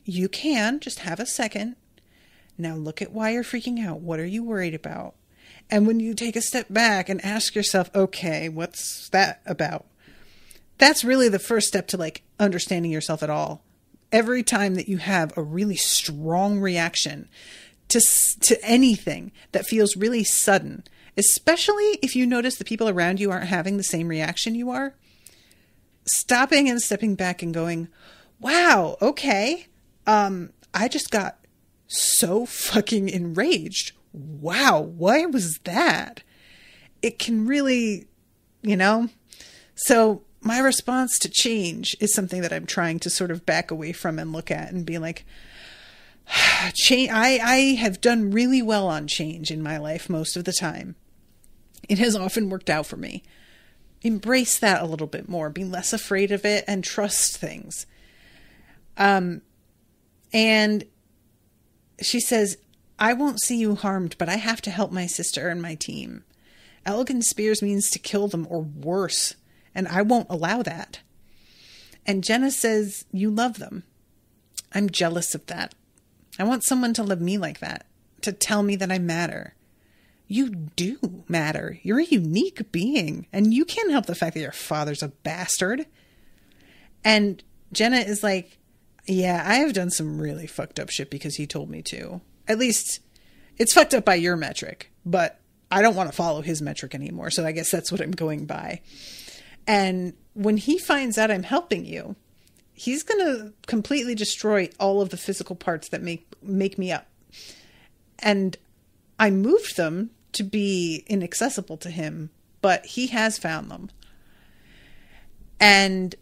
You can just have a second. Now look at why you're freaking out. What are you worried about? And when you take a step back and ask yourself, okay, what's that about? That's really the first step to like understanding yourself at all. Every time that you have a really strong reaction to to anything that feels really sudden, especially if you notice the people around you aren't having the same reaction you are, stopping and stepping back and going, "Wow, okay. Um I just got so fucking enraged. Wow, why was that?" It can really, you know. So, my response to change is something that I'm trying to sort of back away from and look at and be like, change I, I have done really well on change in my life most of the time it has often worked out for me embrace that a little bit more be less afraid of it and trust things um and she says i won't see you harmed but i have to help my sister and my team Elgin Spears means to kill them or worse and i won't allow that and jenna says you love them i'm jealous of that I want someone to love me like that, to tell me that I matter. You do matter. You're a unique being, and you can't help the fact that your father's a bastard. And Jenna is like, Yeah, I have done some really fucked up shit because he told me to. At least it's fucked up by your metric, but I don't want to follow his metric anymore. So I guess that's what I'm going by. And when he finds out I'm helping you, he's going to completely destroy all of the physical parts that make make me up. And I moved them to be inaccessible to him, but he has found them. And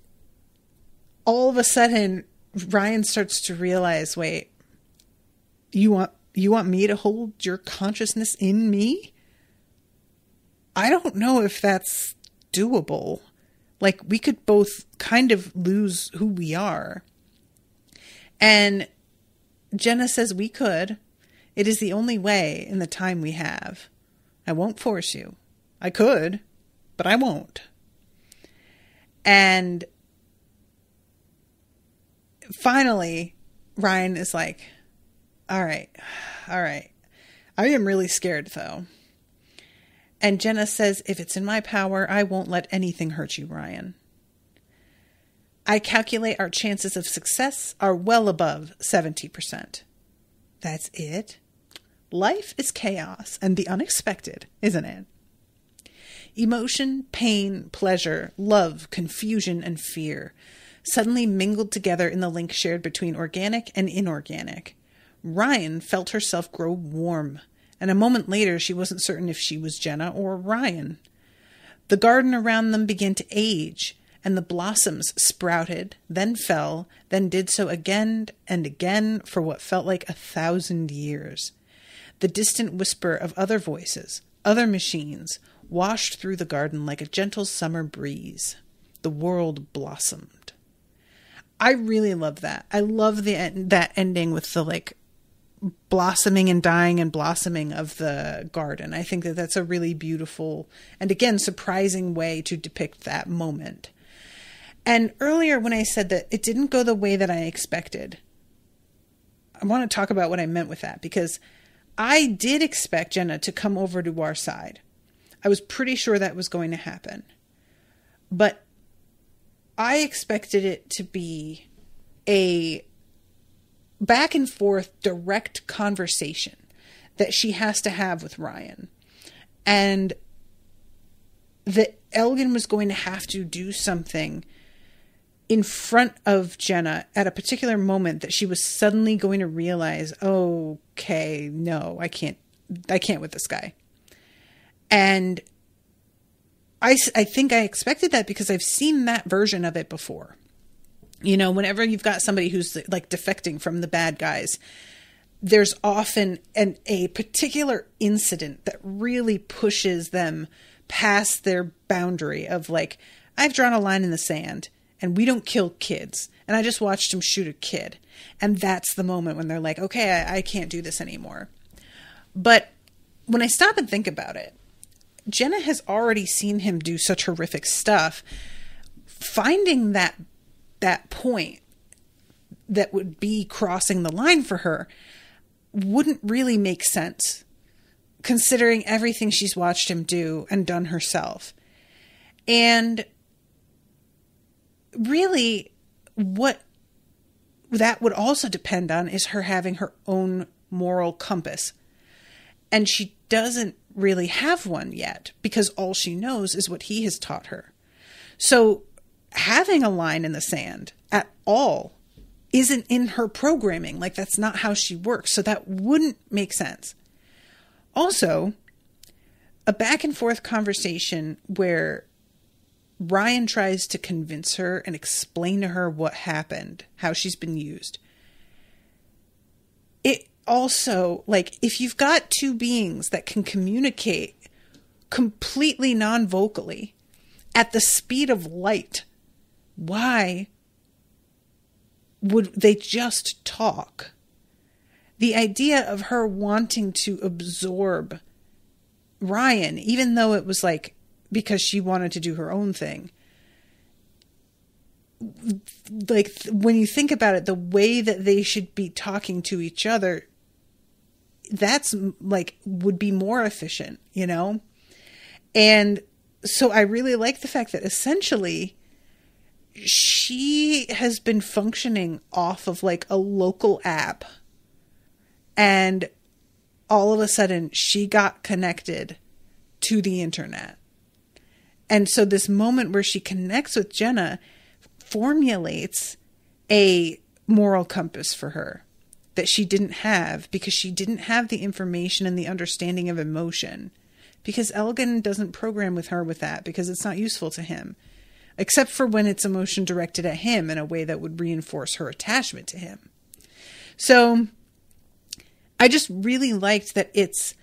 all of a sudden Ryan starts to realize, wait, you want you want me to hold your consciousness in me? I don't know if that's doable. Like we could both kind of lose who we are. And Jenna says we could. It is the only way in the time we have. I won't force you. I could, but I won't. And finally, Ryan is like, All right, all right. I am really scared though. And Jenna says, If it's in my power, I won't let anything hurt you, Ryan. I calculate our chances of success are well above 70%. That's it? Life is chaos and the unexpected, isn't it? Emotion, pain, pleasure, love, confusion, and fear suddenly mingled together in the link shared between organic and inorganic. Ryan felt herself grow warm and a moment later she wasn't certain if she was Jenna or Ryan. The garden around them began to age, and the blossoms sprouted, then fell, then did so again and again for what felt like a thousand years. The distant whisper of other voices, other machines, washed through the garden like a gentle summer breeze. The world blossomed. I really love that. I love the that ending with the like blossoming and dying and blossoming of the garden. I think that that's a really beautiful and again surprising way to depict that moment. And earlier when I said that it didn't go the way that I expected, I want to talk about what I meant with that because I did expect Jenna to come over to our side. I was pretty sure that was going to happen. But I expected it to be a back and forth direct conversation that she has to have with Ryan. And that Elgin was going to have to do something in front of Jenna at a particular moment that she was suddenly going to realize, okay, no, I can't, I can't with this guy. And I, I think I expected that because I've seen that version of it before you know, whenever you've got somebody who's like defecting from the bad guys, there's often an, a particular incident that really pushes them past their boundary of like, I've drawn a line in the sand and we don't kill kids. And I just watched him shoot a kid. And that's the moment when they're like, okay, I, I can't do this anymore. But when I stop and think about it, Jenna has already seen him do such horrific stuff. Finding that that point that would be crossing the line for her wouldn't really make sense considering everything she's watched him do and done herself. And really, what that would also depend on is her having her own moral compass. And she doesn't really have one yet because all she knows is what he has taught her. So having a line in the sand at all isn't in her programming. Like that's not how she works. So that wouldn't make sense. Also, a back and forth conversation where Ryan tries to convince her and explain to her what happened, how she's been used. It also, like, if you've got two beings that can communicate completely non vocally at the speed of light, why would they just talk? The idea of her wanting to absorb Ryan, even though it was like because she wanted to do her own thing. Like when you think about it, the way that they should be talking to each other, that's like would be more efficient, you know? And so I really like the fact that essentially she has been functioning off of like a local app. And all of a sudden she got connected to the internet. And so this moment where she connects with Jenna formulates a moral compass for her that she didn't have because she didn't have the information and the understanding of emotion. Because Elgin doesn't program with her with that because it's not useful to him, except for when it's emotion directed at him in a way that would reinforce her attachment to him. So I just really liked that it's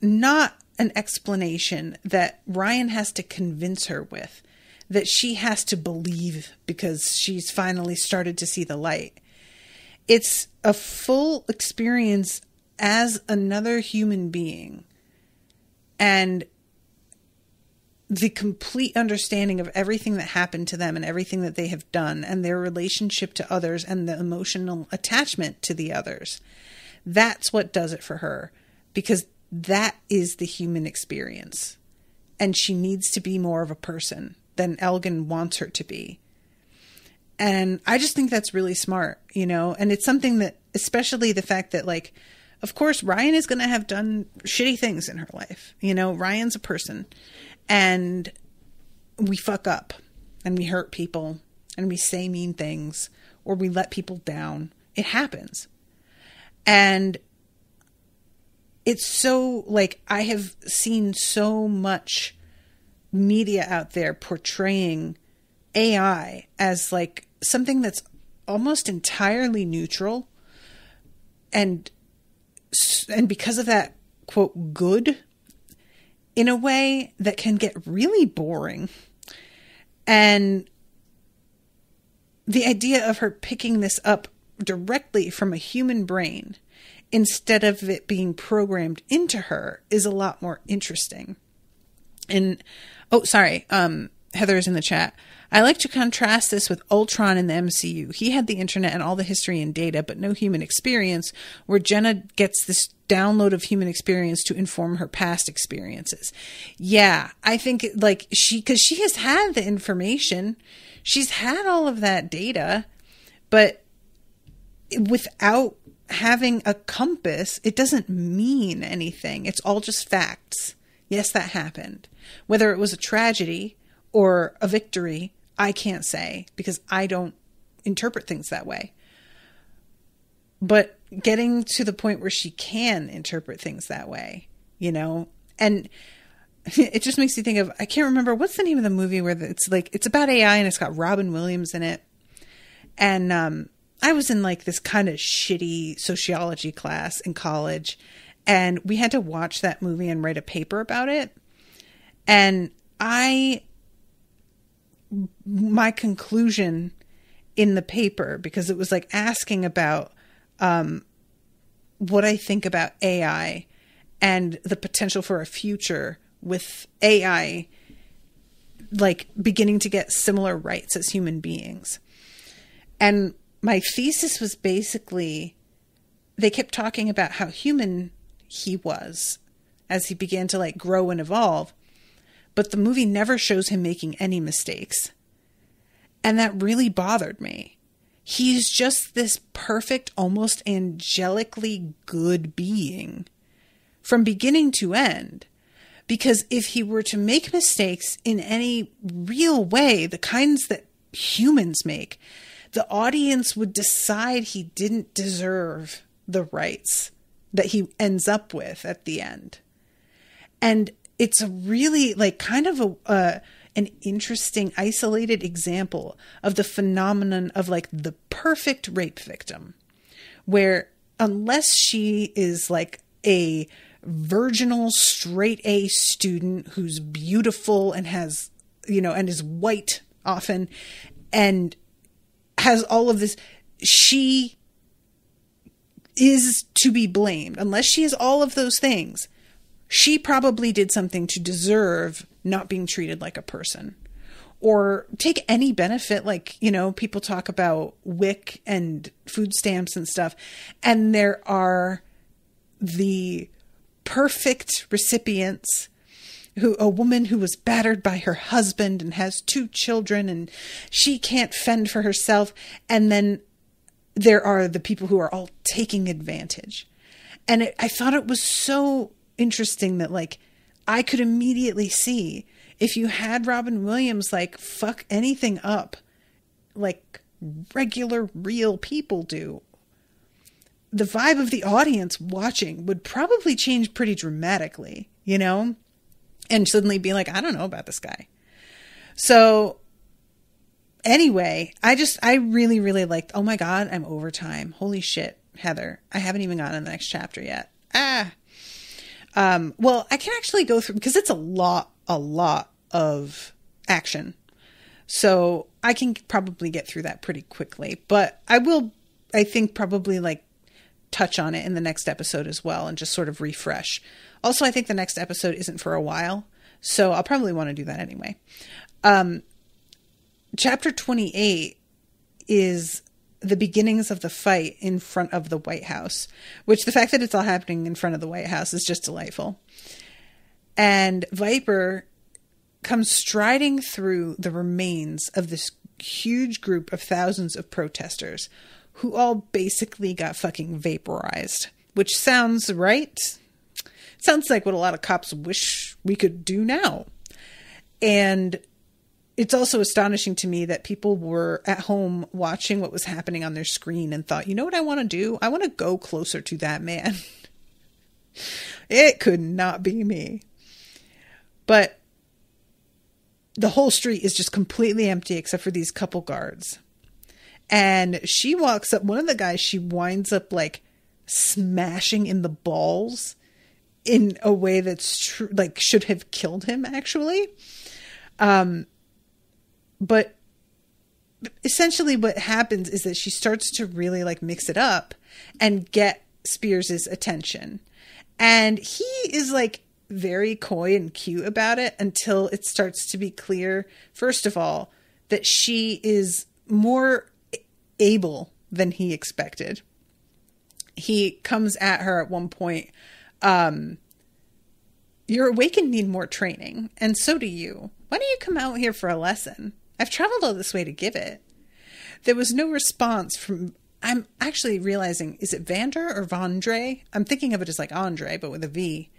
not an explanation that Ryan has to convince her with, that she has to believe because she's finally started to see the light. It's a full experience as another human being. And the complete understanding of everything that happened to them and everything that they have done and their relationship to others and the emotional attachment to the others. That's what does it for her because that is the human experience. And she needs to be more of a person than Elgin wants her to be. And I just think that's really smart, you know, and it's something that, especially the fact that, like, of course, Ryan is going to have done shitty things in her life. You know, Ryan's a person and we fuck up and we hurt people and we say mean things or we let people down. It happens. And it's so like I have seen so much media out there portraying AI as like something that's almost entirely neutral and and because of that quote good in a way that can get really boring and the idea of her picking this up directly from a human brain instead of it being programmed into her is a lot more interesting. And oh, sorry, um, Heather's in the chat. I like to contrast this with Ultron in the MCU. He had the internet and all the history and data, but no human experience, where Jenna gets this download of human experience to inform her past experiences. Yeah, I think like she, because she has had the information, she's had all of that data, but without having a compass, it doesn't mean anything. It's all just facts. Yes, that happened. Whether it was a tragedy or a victory, I can't say because I don't interpret things that way. But getting to the point where she can interpret things that way, you know, and it just makes you think of I can't remember what's the name of the movie where it's like it's about AI and it's got Robin Williams in it. And um I was in like this kind of shitty sociology class in college, and we had to watch that movie and write a paper about it. And I my conclusion in the paper because it was like asking about um, what I think about AI and the potential for a future with AI like beginning to get similar rights as human beings. And my thesis was basically they kept talking about how human he was as he began to like grow and evolve, but the movie never shows him making any mistakes. And that really bothered me. He's just this perfect, almost angelically good being from beginning to end. Because if he were to make mistakes in any real way, the kinds that humans make, the audience would decide he didn't deserve the rights that he ends up with at the end. And it's a really like kind of a uh, an interesting isolated example of the phenomenon of like the perfect rape victim where unless she is like a virginal straight A student who's beautiful and has you know and is white often and has all of this she is to be blamed. Unless she is all of those things she probably did something to deserve not being treated like a person. Or take any benefit like you know people talk about WIC and food stamps and stuff and there are the perfect recipients who a woman who was battered by her husband and has two children and she can't fend for herself and then there are the people who are all taking advantage. And it, i thought it was so interesting that like i could immediately see if you had robin williams like fuck anything up like regular real people do the vibe of the audience watching would probably change pretty dramatically you know and suddenly be like, I don't know about this guy. So anyway, I just, I really, really liked, oh my God, I'm overtime. Holy shit, Heather. I haven't even gotten to the next chapter yet. Ah. Um, well, I can actually go through because it's a lot, a lot of action. So I can probably get through that pretty quickly, but I will, I think, probably like touch on it in the next episode as well and just sort of refresh. Also, I think the next episode isn't for a while, so I'll probably want to do that anyway. Um, chapter 28 is the beginnings of the fight in front of the White House, which the fact that it's all happening in front of the White House is just delightful. And Viper comes striding through the remains of this huge group of thousands of protesters who all basically got fucking vaporized, which sounds right. Sounds like what a lot of cops wish we could do now. And it's also astonishing to me that people were at home watching what was happening on their screen and thought, you know what I want to do? I want to go closer to that man. it could not be me. But the whole street is just completely empty except for these couple guards and she walks up one of the guys she winds up like smashing in the balls in a way that's true like should have killed him actually um but essentially what happens is that she starts to really like mix it up and get Spears's attention and he is like very coy and cute about it until it starts to be clear first of all that she is more able than he expected. He comes at her at one point. Um, your awakened need more training, and so do you. Why don't you come out here for a lesson? I've traveled all this way to give it. There was no response from. I'm actually realizing, is it Vander or Vondre? I'm thinking of it as like Andre, but with a V.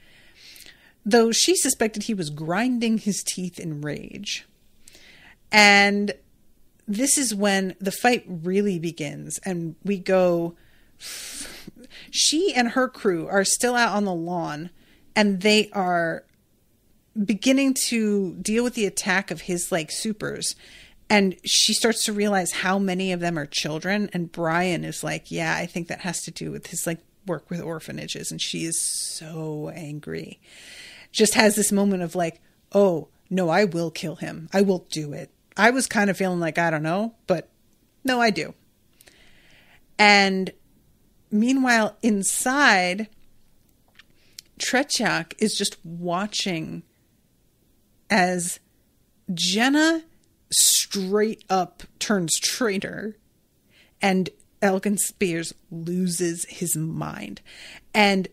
Though she suspected he was grinding his teeth in rage. And this is when the fight really begins and we go she and her crew are still out on the lawn and they are beginning to deal with the attack of his like supers. And she starts to realize how many of them are children. And Brian is like yeah I think that has to do with his like work with orphanages. And she is so angry. Just has this moment of like oh no I will kill him. I will do it. I was kind of feeling like I don't know, but no, I do. And meanwhile, inside, Tretiak is just watching as Jenna straight up turns traitor and Elgin Spears loses his mind. And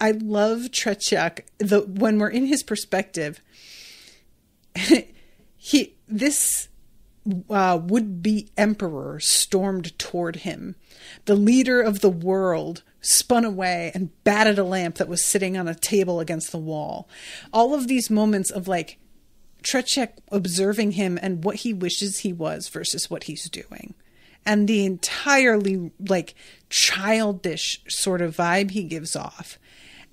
I love Tretiak the when we're in his perspective he this uh, would be emperor stormed toward him. The leader of the world spun away and batted a lamp that was sitting on a table against the wall. All of these moments of like Tretiak observing him and what he wishes he was versus what he's doing. And the entirely like childish sort of vibe he gives off.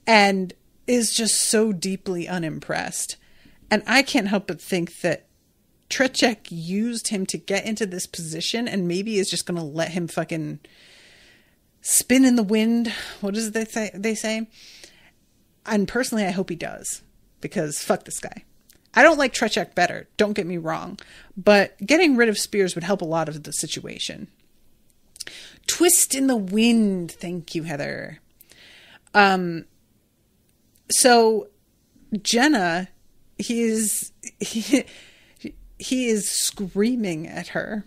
And is just so deeply unimpressed. And I can't help but think that Tretiak used him to get into this position and maybe is just going to let him fucking spin in the wind. What does they say? They say? And personally, I hope he does because fuck this guy. I don't like Tretiak better, don't get me wrong, but getting rid of Spears would help a lot of the situation. Twist in the wind. Thank you, Heather. Um, so Jenna, he is he, he is screaming at her,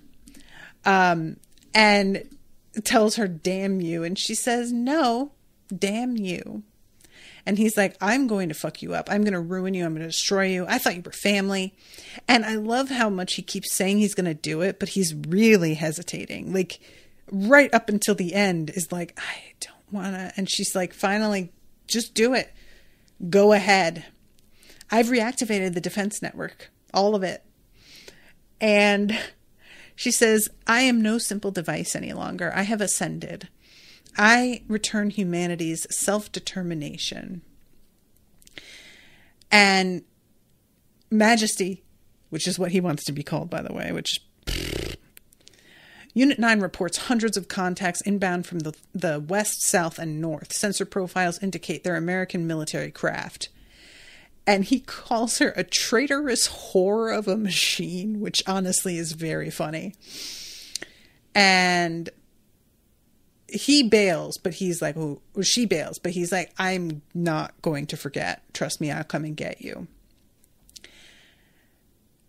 um, and tells her, "Damn you!" And she says, "No, damn you." And he's like, I'm going to fuck you up. I'm going to ruin you. I'm going to destroy you. I thought you were family. And I love how much he keeps saying he's going to do it, but he's really hesitating. Like, right up until the end, is like, I don't want to. And she's like, finally, just do it. Go ahead. I've reactivated the defense network, all of it. And she says, I am no simple device any longer. I have ascended. I return humanity's self determination. And Majesty, which is what he wants to be called, by the way, which Unit 9 reports hundreds of contacts inbound from the, the west, south, and north. Sensor profiles indicate they're American military craft. And he calls her a traitorous whore of a machine, which honestly is very funny. And he bails, but he's like, oh, she bails, but he's like, I'm not going to forget. Trust me, I'll come and get you.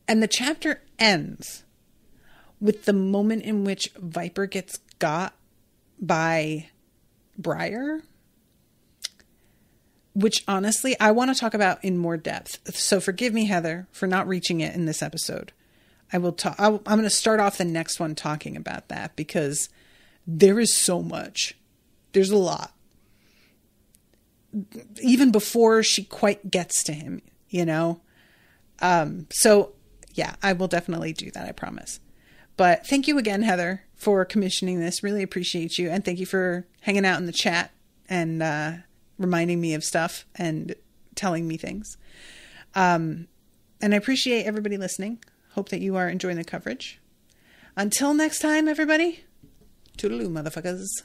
And the chapter ends with the moment in which Viper gets got by Briar, which honestly I want to talk about in more depth. So forgive me, Heather, for not reaching it in this episode. I will talk. I'm going to start off the next one talking about that because there is so much. There's a lot. Even before she quite gets to him, you know? Um, so, yeah, I will definitely do that, I promise. But thank you again, Heather, for commissioning this. Really appreciate you. And thank you for hanging out in the chat and uh, reminding me of stuff and telling me things. Um, and I appreciate everybody listening. Hope that you are enjoying the coverage. Until next time, everybody. Toodaloo, motherfuckers.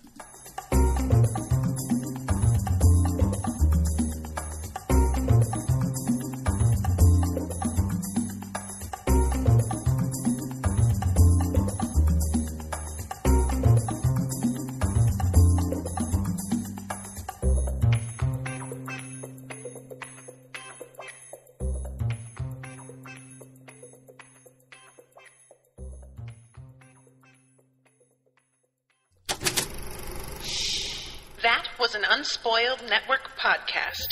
Unspoiled Network podcast.